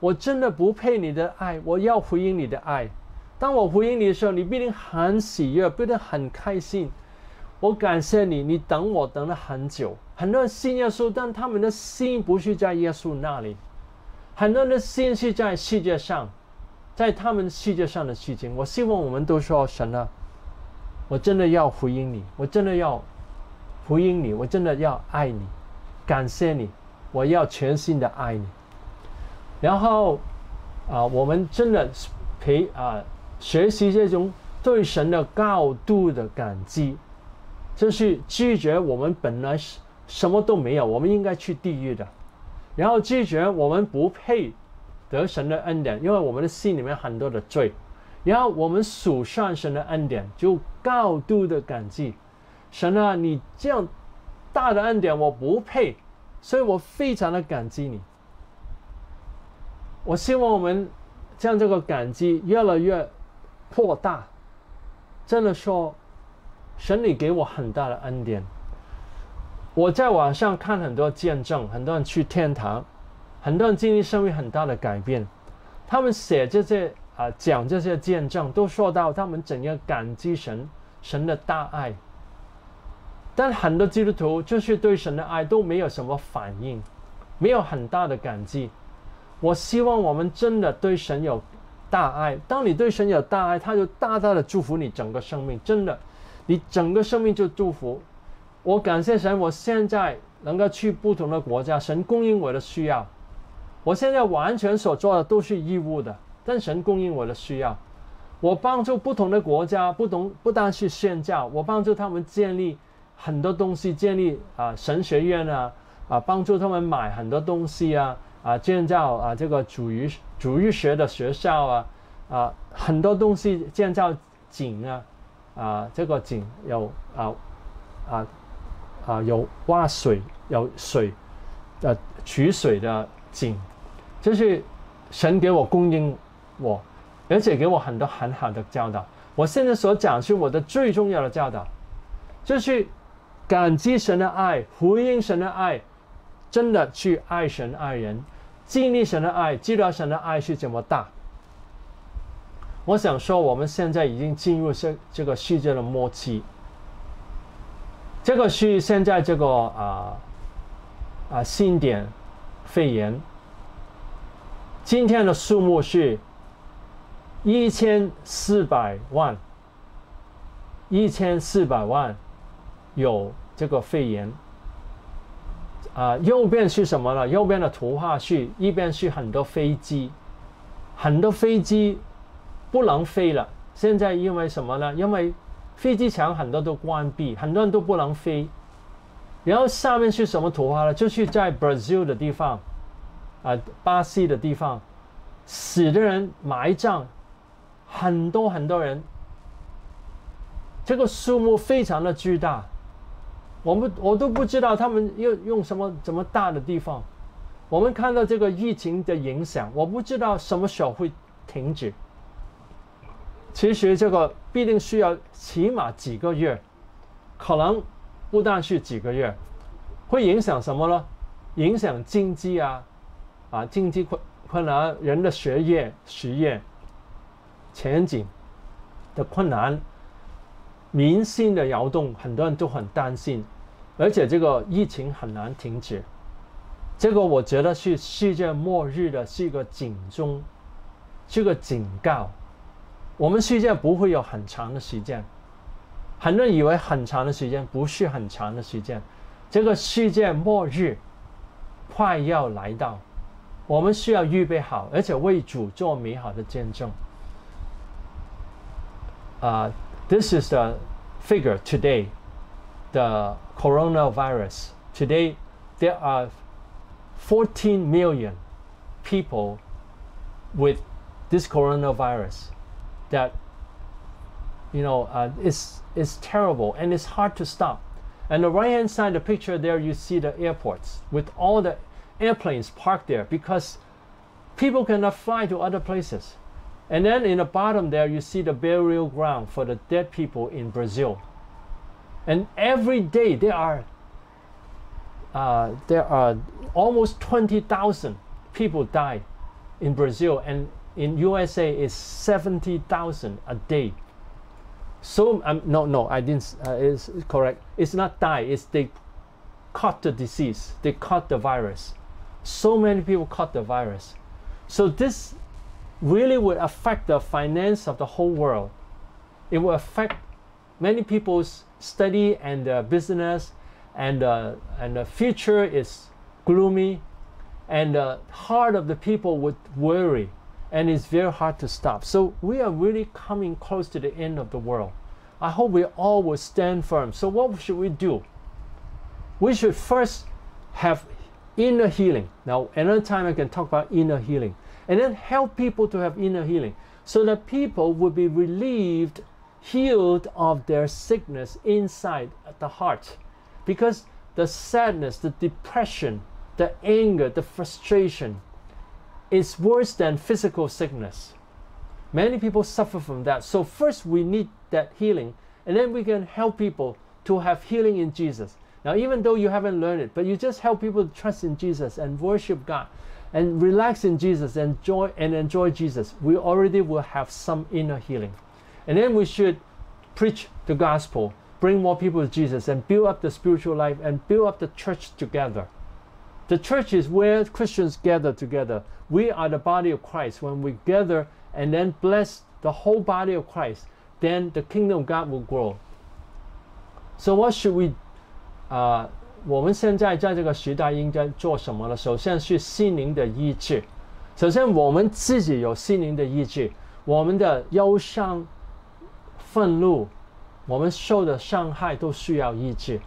我真的不配你的爱，我要回应你的爱。当我回应你的时候，你必定很喜悦，必定很开心。我感谢你，你等我等了很久。很多人信耶稣，但他们的心不是在耶稣那里，很多人的心是在世界上，在他们世界上的事情。我希望我们都说神啊。我真的要回应你，我真的要回应你，我真的要爱你，感谢你，我要全心的爱你。然后啊，我们真的培啊学习这种对神的高度的感激，就是拒绝我们本来是什么都没有，我们应该去地狱的，然后拒绝我们不配得神的恩典，因为我们的心里面很多的罪。然后我们数上神的恩典，就高度的感激神啊！你这样大的恩典我不配，所以我非常的感激你。我希望我们将这个感激越来越扩大。真的说，神你给我很大的恩典。我在网上看很多见证，很多人去天堂，很多人经历生命很大的改变，他们写这些。啊，讲这些见证都说到他们怎样感激神，神的大爱。但很多基督徒就是对神的爱都没有什么反应，没有很大的感激。我希望我们真的对神有大爱。当你对神有大爱，他就大大的祝福你整个生命。真的，你整个生命就祝福。我感谢神，我现在能够去不同的国家，神供应我的需要。我现在完全所做的都是义务的。但神供应我的需要，我帮助不同的国家，不同不单是宣教，我帮助他们建立很多东西，建立啊神学院啊，啊帮助他们买很多东西啊，啊建造啊这个主语主日学的学校啊，啊很多东西建造井啊，啊这个井有啊啊啊有挖水有水的取水的井，就是神给我供应。我，而且给我很多很好的教导。我现在所讲是我的最重要的教导，就是感激神的爱，回应神的爱，真的去爱神爱人，经历神的爱，知道神的爱是怎么大。我想说，我们现在已经进入这这个世界的末期，这个是现在这个啊啊新点肺炎，今天的数目是。一千四百万，一千四百万有这个肺炎。啊，右边是什么呢？右边的图画是一边是很多飞机，很多飞机不能飞了。现在因为什么呢？因为飞机场很多都关闭，很多人都不能飞。然后下面是什么图画呢？就是在 Brazil 的地方，啊，巴西的地方，死的人埋葬。很多很多人，这个数目非常的巨大，我们我都不知道他们用用什么怎么大的地方。我们看到这个疫情的影响，我不知道什么时候会停止。其实这个必定需要起码几个月，可能不但是几个月，会影响什么呢？影响经济啊，啊，经济困困难，人的学业、实业。前景的困难，民心的摇动，很多人都很担心，而且这个疫情很难停止。这个我觉得是世界末日的是一个警钟，是个警告。我们世界不会有很长的时间，很多人以为很长的时间不是很长的时间。这个世界末日快要来到，我们需要预备好，而且为主做美好的见证。啊，This is the figure today, the coronavirus. Today, there are fourteen million people with this coronavirus that you know uh, is is terrible and it's hard to stop. And the right hand side of the picture there you see the airports with all the airplanes parked there because people cannot fly to other places. And then in the bottom there you see the burial ground for the dead people in brazil. And every day there are uh, there are almost 20,000 people die in Brazil, and in USA is 70,000 a day. So um, no, no, I didn't. Uh, it's correct. It's not die. It's they caught the disease. They caught the virus. So many people caught the virus. So this really will affect the finance of the whole world. It will affect many people's study and uh, business and, uh, and the future is gloomy, and the heart of the people would worry, and it's very hard to stop. So we are really coming close to the end of the world. I hope we all will stand firm. So what should we do? We should first have inner healing. Now, another time I can talk about inner healing. And then help people to have inner healing so that people will be relieved, healed of their sickness inside the heart because the sadness, the depression, the anger, the frustration is worse than physical sickness. Many people suffer from that. So, first, we need that healing, and then we can help people to have healing in Jesus. Now, even though you haven't learned it, but you just help people to trust in Jesus and worship God and relax in Jesus and enjoy and enjoy Jesus, we already will have some inner healing. And then we should preach the gospel bring more people to Jesus and build up the spiritual life and build up the church together. The church is where Christians gather together. We are the body of Christ. When we gather and then bless the whole body of Christ, then the kingdom of God will grow. So what should we 啊、uh,？我们现在在这个时代应该做什么呢？首先是心灵的医治。首先，我们自己有心灵的医治，我们的忧伤、愤怒、我们受的伤害都需要医治。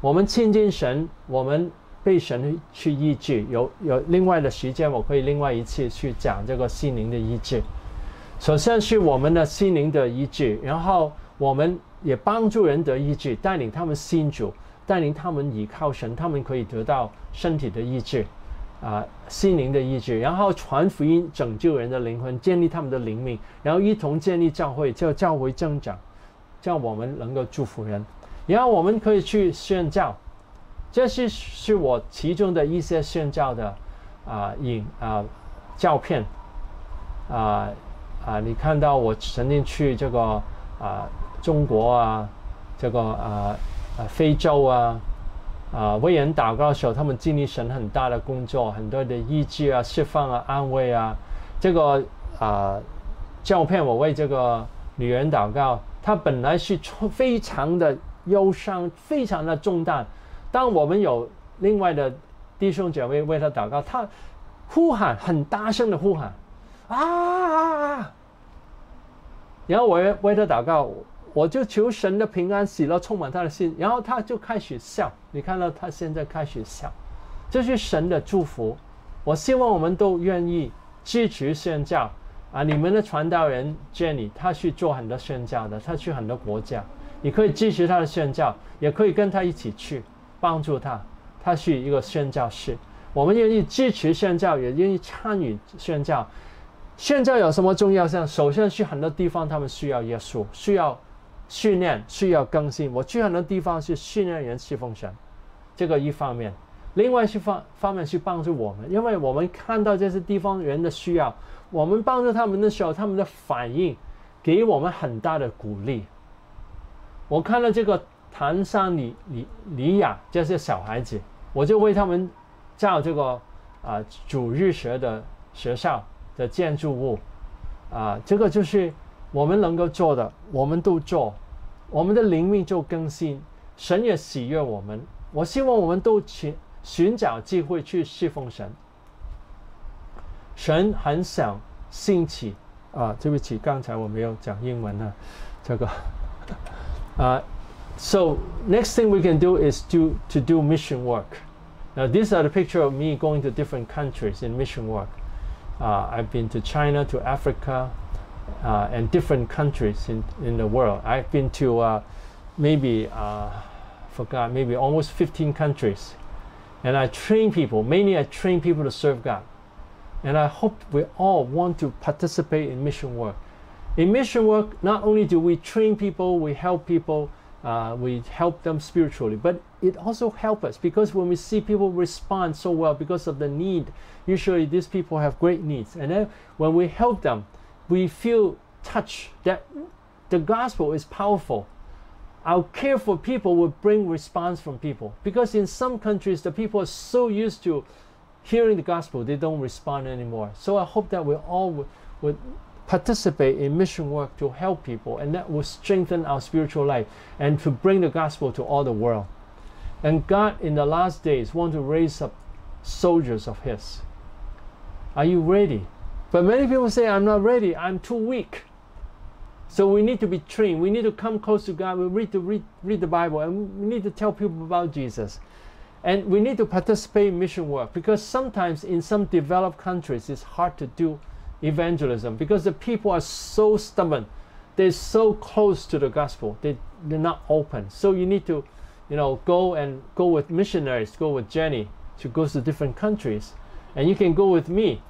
我们亲近神，我们 被神去医治。有有另外的时间，我可以另外一次去讲这个心灵的医治。首先是我们的心灵的医治，然后我们也帮助人得医治，带领他们信主，带领他们倚靠神，他们可以得到身体的医治，啊，心灵的医治，然后传福音，拯救人的灵魂，建立他们的灵命，然后一同建立教会，叫教会增长。叫我们能够祝福人，然后我们可以去宣教，这是是我其中的一些宣教的啊影啊照片啊啊，你看到我曾经去这个啊中国啊，这个啊啊非洲啊啊为人祷告的时候，他们经历神很大的工作，很多的医治啊、释放啊、安慰啊，这个啊照片我为这个女人祷告。她本来是非常的忧伤，非常的重担。当我们有另外的弟兄姐妹为他祷告，他呼喊很大声的呼喊啊！然后我为他祷告，我就求神的平安喜乐充满他的心，然后他就开始笑。你看到他现在开始笑，这是神的祝福。我希望我们都愿意支持宣教。啊，你们的传道人 Jenny，他去做很多宣教的，他去很多国家，你可以支持他的宣教，也可以跟他一起去帮助他。他是一个宣教士，我们愿意支持宣教，也愿意参与宣教。宣教有什么重要性？首先是很多地方他们需要耶稣，需要训练，需要更新。我去很多地方是训练人侍奉神，这个一方面。另外是方方面是帮助我们，因为我们看到这些地方人的需要。我们帮助他们的时候，他们的反应给我们很大的鼓励。我看到这个唐山里里里亚这些小孩子，我就为他们造这个啊主日学的学校的建筑物，啊，这个就是我们能够做的，我们都做，我们的灵命就更新，神也喜悦我们。我希望我们都寻寻找机会去侍奉神。神很想兴起啊，对不起，刚才我没有讲英文呢，这个 啊。So next thing we can do is to to do mission work. Now these are the picture of me going to different countries in mission work. Uh, I've been to China, to Africa, uh, and different countries in, in the world. I've been to uh, maybe, uh, forgot, maybe almost 15 countries. And I train people, mainly I train people to serve God. And I hope we all want to participate in mission work. In mission work, not only do we train people, we help people, uh, we help them spiritually, but it also helps us because when we see people respond so well because of the need, usually these people have great needs. And then when we help them, we feel touched that the gospel is powerful. Our care for people will bring response from people because in some countries the people are so used to hearing the gospel they don't respond anymore. So I hope that we all would, would participate in mission work to help people and that will strengthen our spiritual life and to bring the gospel to all the world. And God in the last days want to raise up soldiers of his. Are you ready? But many people say, I'm not ready, I'm too weak. So we need to be trained. We need to come close to God. We need to read, read the Bible and we need to tell people about Jesus. And we need to participate in mission work because sometimes in some developed countries it's hard to do evangelism because the people are so stubborn. They're so close to the gospel. They, they're not open. So you need to, you know, go and go with missionaries, go with Jenny. She goes to different countries. And you can go with me.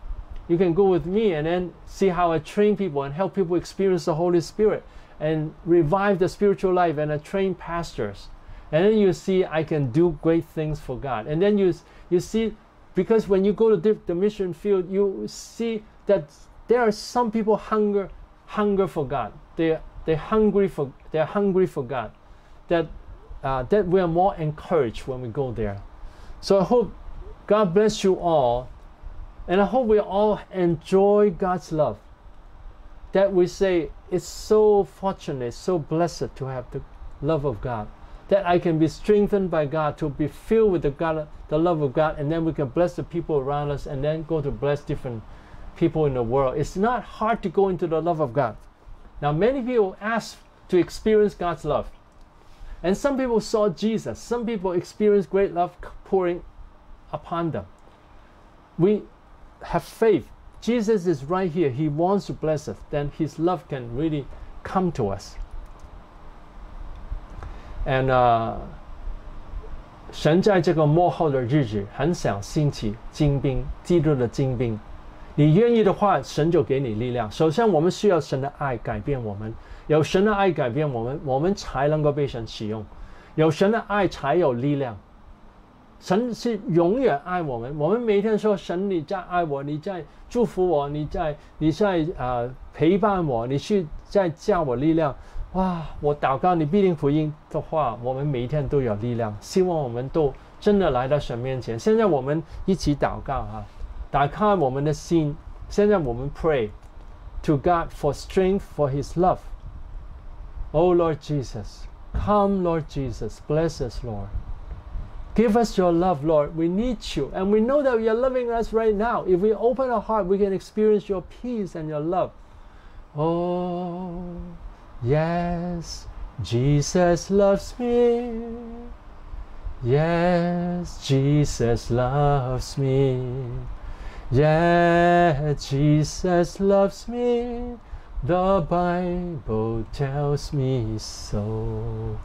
You can go with me and then see how I train people and help people experience the Holy Spirit and revive the spiritual life and I train pastors. And then you see I can do great things for God. And then you, you see, because when you go to the, mission field, you see that there are some people hunger hunger for God. They they hungry for they're hungry for God. That uh, that we are more encouraged when we go there. So I hope God bless you all, and I hope we all enjoy God's love. That we say it's so fortunate, so blessed to have the love of God. That I can be strengthened by God to be filled with the God, the love of God, and then we can bless the people around us, and then go to bless different people in the world. It's not hard to go into the love of God. Now, many people ask to experience God's love. And some people saw Jesus. Some people experienced great love pouring upon them. We have faith. Jesus is right here. He wants to bless us. Then His love can really come to us. And 神在这个幕后的日子，很想兴起精兵，基督的精兵。你愿意的话，神就给你力量。首先，我们需要神的爱改变我们，有神的爱改变我们，我们才能够被神使用。有神的爱才有力量。神是永远爱我们。我们每天说神你在爱我，你在祝福我，你在你在呃陪伴我，你去在叫我力量。哇！我祷告你必定回应的话，我们每一天都有力量。希望我们都真的来到神面前。现在我们一起祷告哈。打开我们的心。现在我们 pray to God for strength for His love. Oh Lord Jesus, come Lord Jesus, bless us Lord. Give us your love, Lord. We need you. And we know that you're loving us right now. If we open our heart, we can experience your peace and your love. Oh, yes, Jesus loves me. Yes, Jesus loves me. Yeah, Jesus loves me. The Bible tells me so.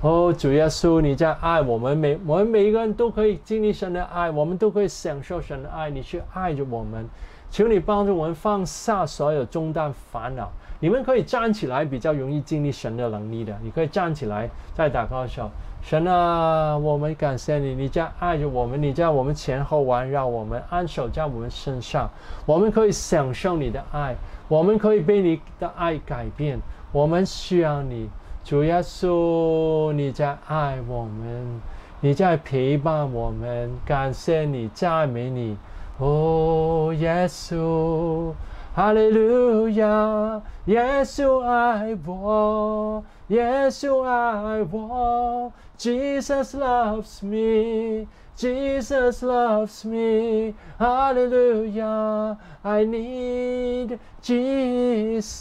哦，主耶稣，你在爱我们每我们每一个人都可以经历神的爱，我们都可以享受神的爱。你去爱着我们，求你帮助我们放下所有重担烦恼。 你们可以站起来，比较容易经历神的能力的。你可以站起来，再打高手。神啊，我们感谢你，你在爱着我们，你在我们前后环绕我们，安守在我们身上，我们可以享受你的爱，我们可以被你的爱改变，我们需要你，主耶稣，你在爱我们，你在陪伴我们，感谢你，赞美你。哦，耶稣，哈利路亚！耶稣爱我，耶稣爱我。Jesus loves me. Jesus loves me. Hallelujah. I need Jesus.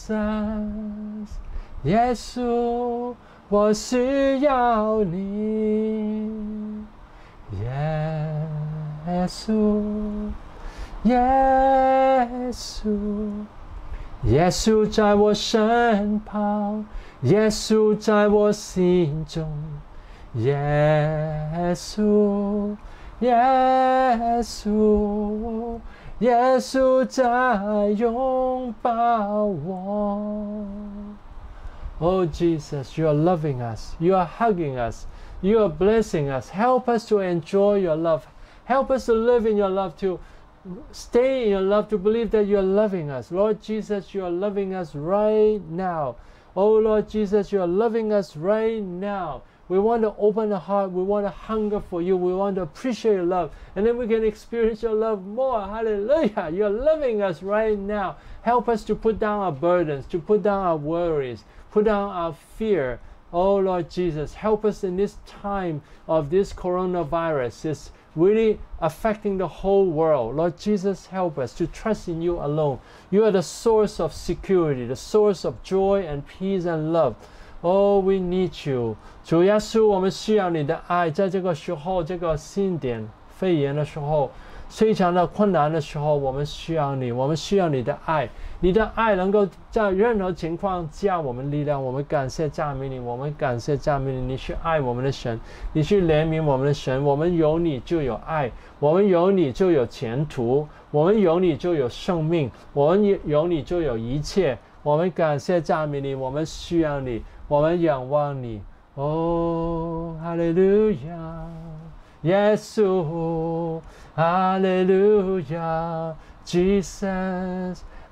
耶稣，我需要你。耶稣， 耶稣，耶稣在我身旁，耶稣在我心中。耶稣，耶稣，耶稣在拥抱我。Oh Jesus, you are loving us. You are hugging us. You are blessing us. Help us to enjoy your love. Help us to live in your love, to stay in your love, to believe that you are loving us. Lord Jesus, you are loving us right now. Oh Lord Jesus, you are loving us right now. We want to open the heart. We want to hunger for you. We want to appreciate your love. And then we can experience your love more. Hallelujah. You're loving us right now. Help us to put down our burdens, to put down our worries, put down our fear. Oh Lord Jesus, help us in this time of this coronavirus, this really affecting the whole world. Lord Jesus, help us to trust in you alone. You are the source of security, the source of joy and peace and love. Oh, we need you，主耶稣，我们需要你的爱。在这个时候，这个新点肺炎的时候，非常的困难的时候，我们需要你，我们需要你的爱。 你的爱能够在任何情况下我们力量。我们感谢赞美你，我们感谢赞美你。你去爱我们的神，你去怜悯我们的神。我们有你就有爱，我们有你就有前途，我们有你就有生命，我们有你就有一切。我们感谢赞美你，我们需要你。我们仰望你，哦，哈利路亚，耶稣，哈利路亚，Jesus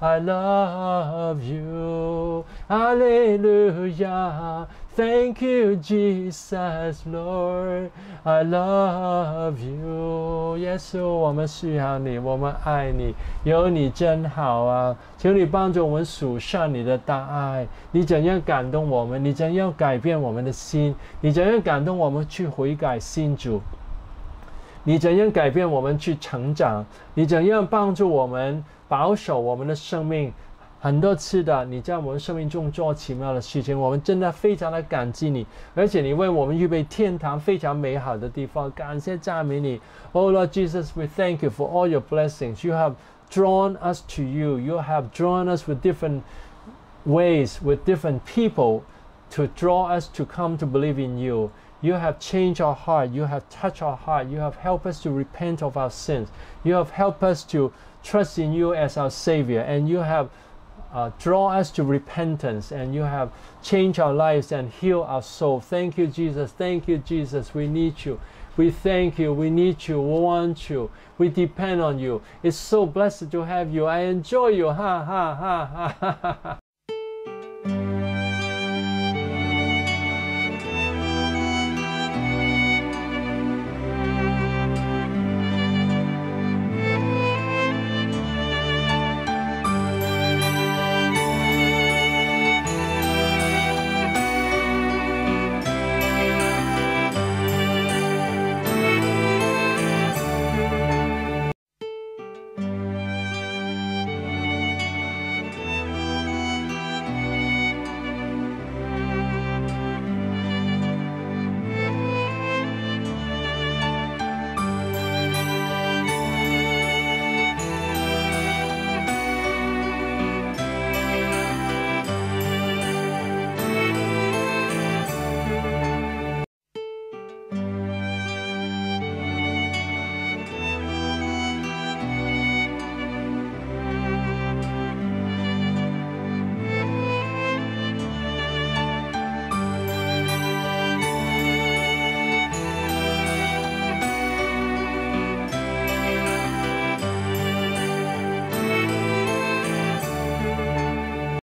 I love you. Hallelujah. Thank you, Jesus, Lord. I love you. 耶稣，我们需要你，我们爱你，有你真好啊！求你帮助我们数上你的大爱。你怎样感动我们？你怎样改变我们的心？你怎样感动我们去悔改信主？你怎样改变我们去成长？你怎样帮助我们？保守我们的生命，很多次的你在我们生命中做奇妙的事情，我们真的非常的感激你，而且你为我们预备天堂非常美好的地方，感谢赞美你。Oh Lord Jesus, we thank you for all your blessings. You have drawn us to you. You have drawn us with different ways, with different people, to draw us to come to believe in you. You have changed our heart. You have touched our heart. You have helped us to repent of our sins. You have helped us to trust in you as our Savior, and you have uh, draw us to repentance, and you have changed our lives and healed our soul. Thank you, Jesus. Thank you, Jesus. We need you. We thank you. We need you. We want you. We depend on you. It's so blessed to have you. I enjoy you. Ha ha ha ha ha ha.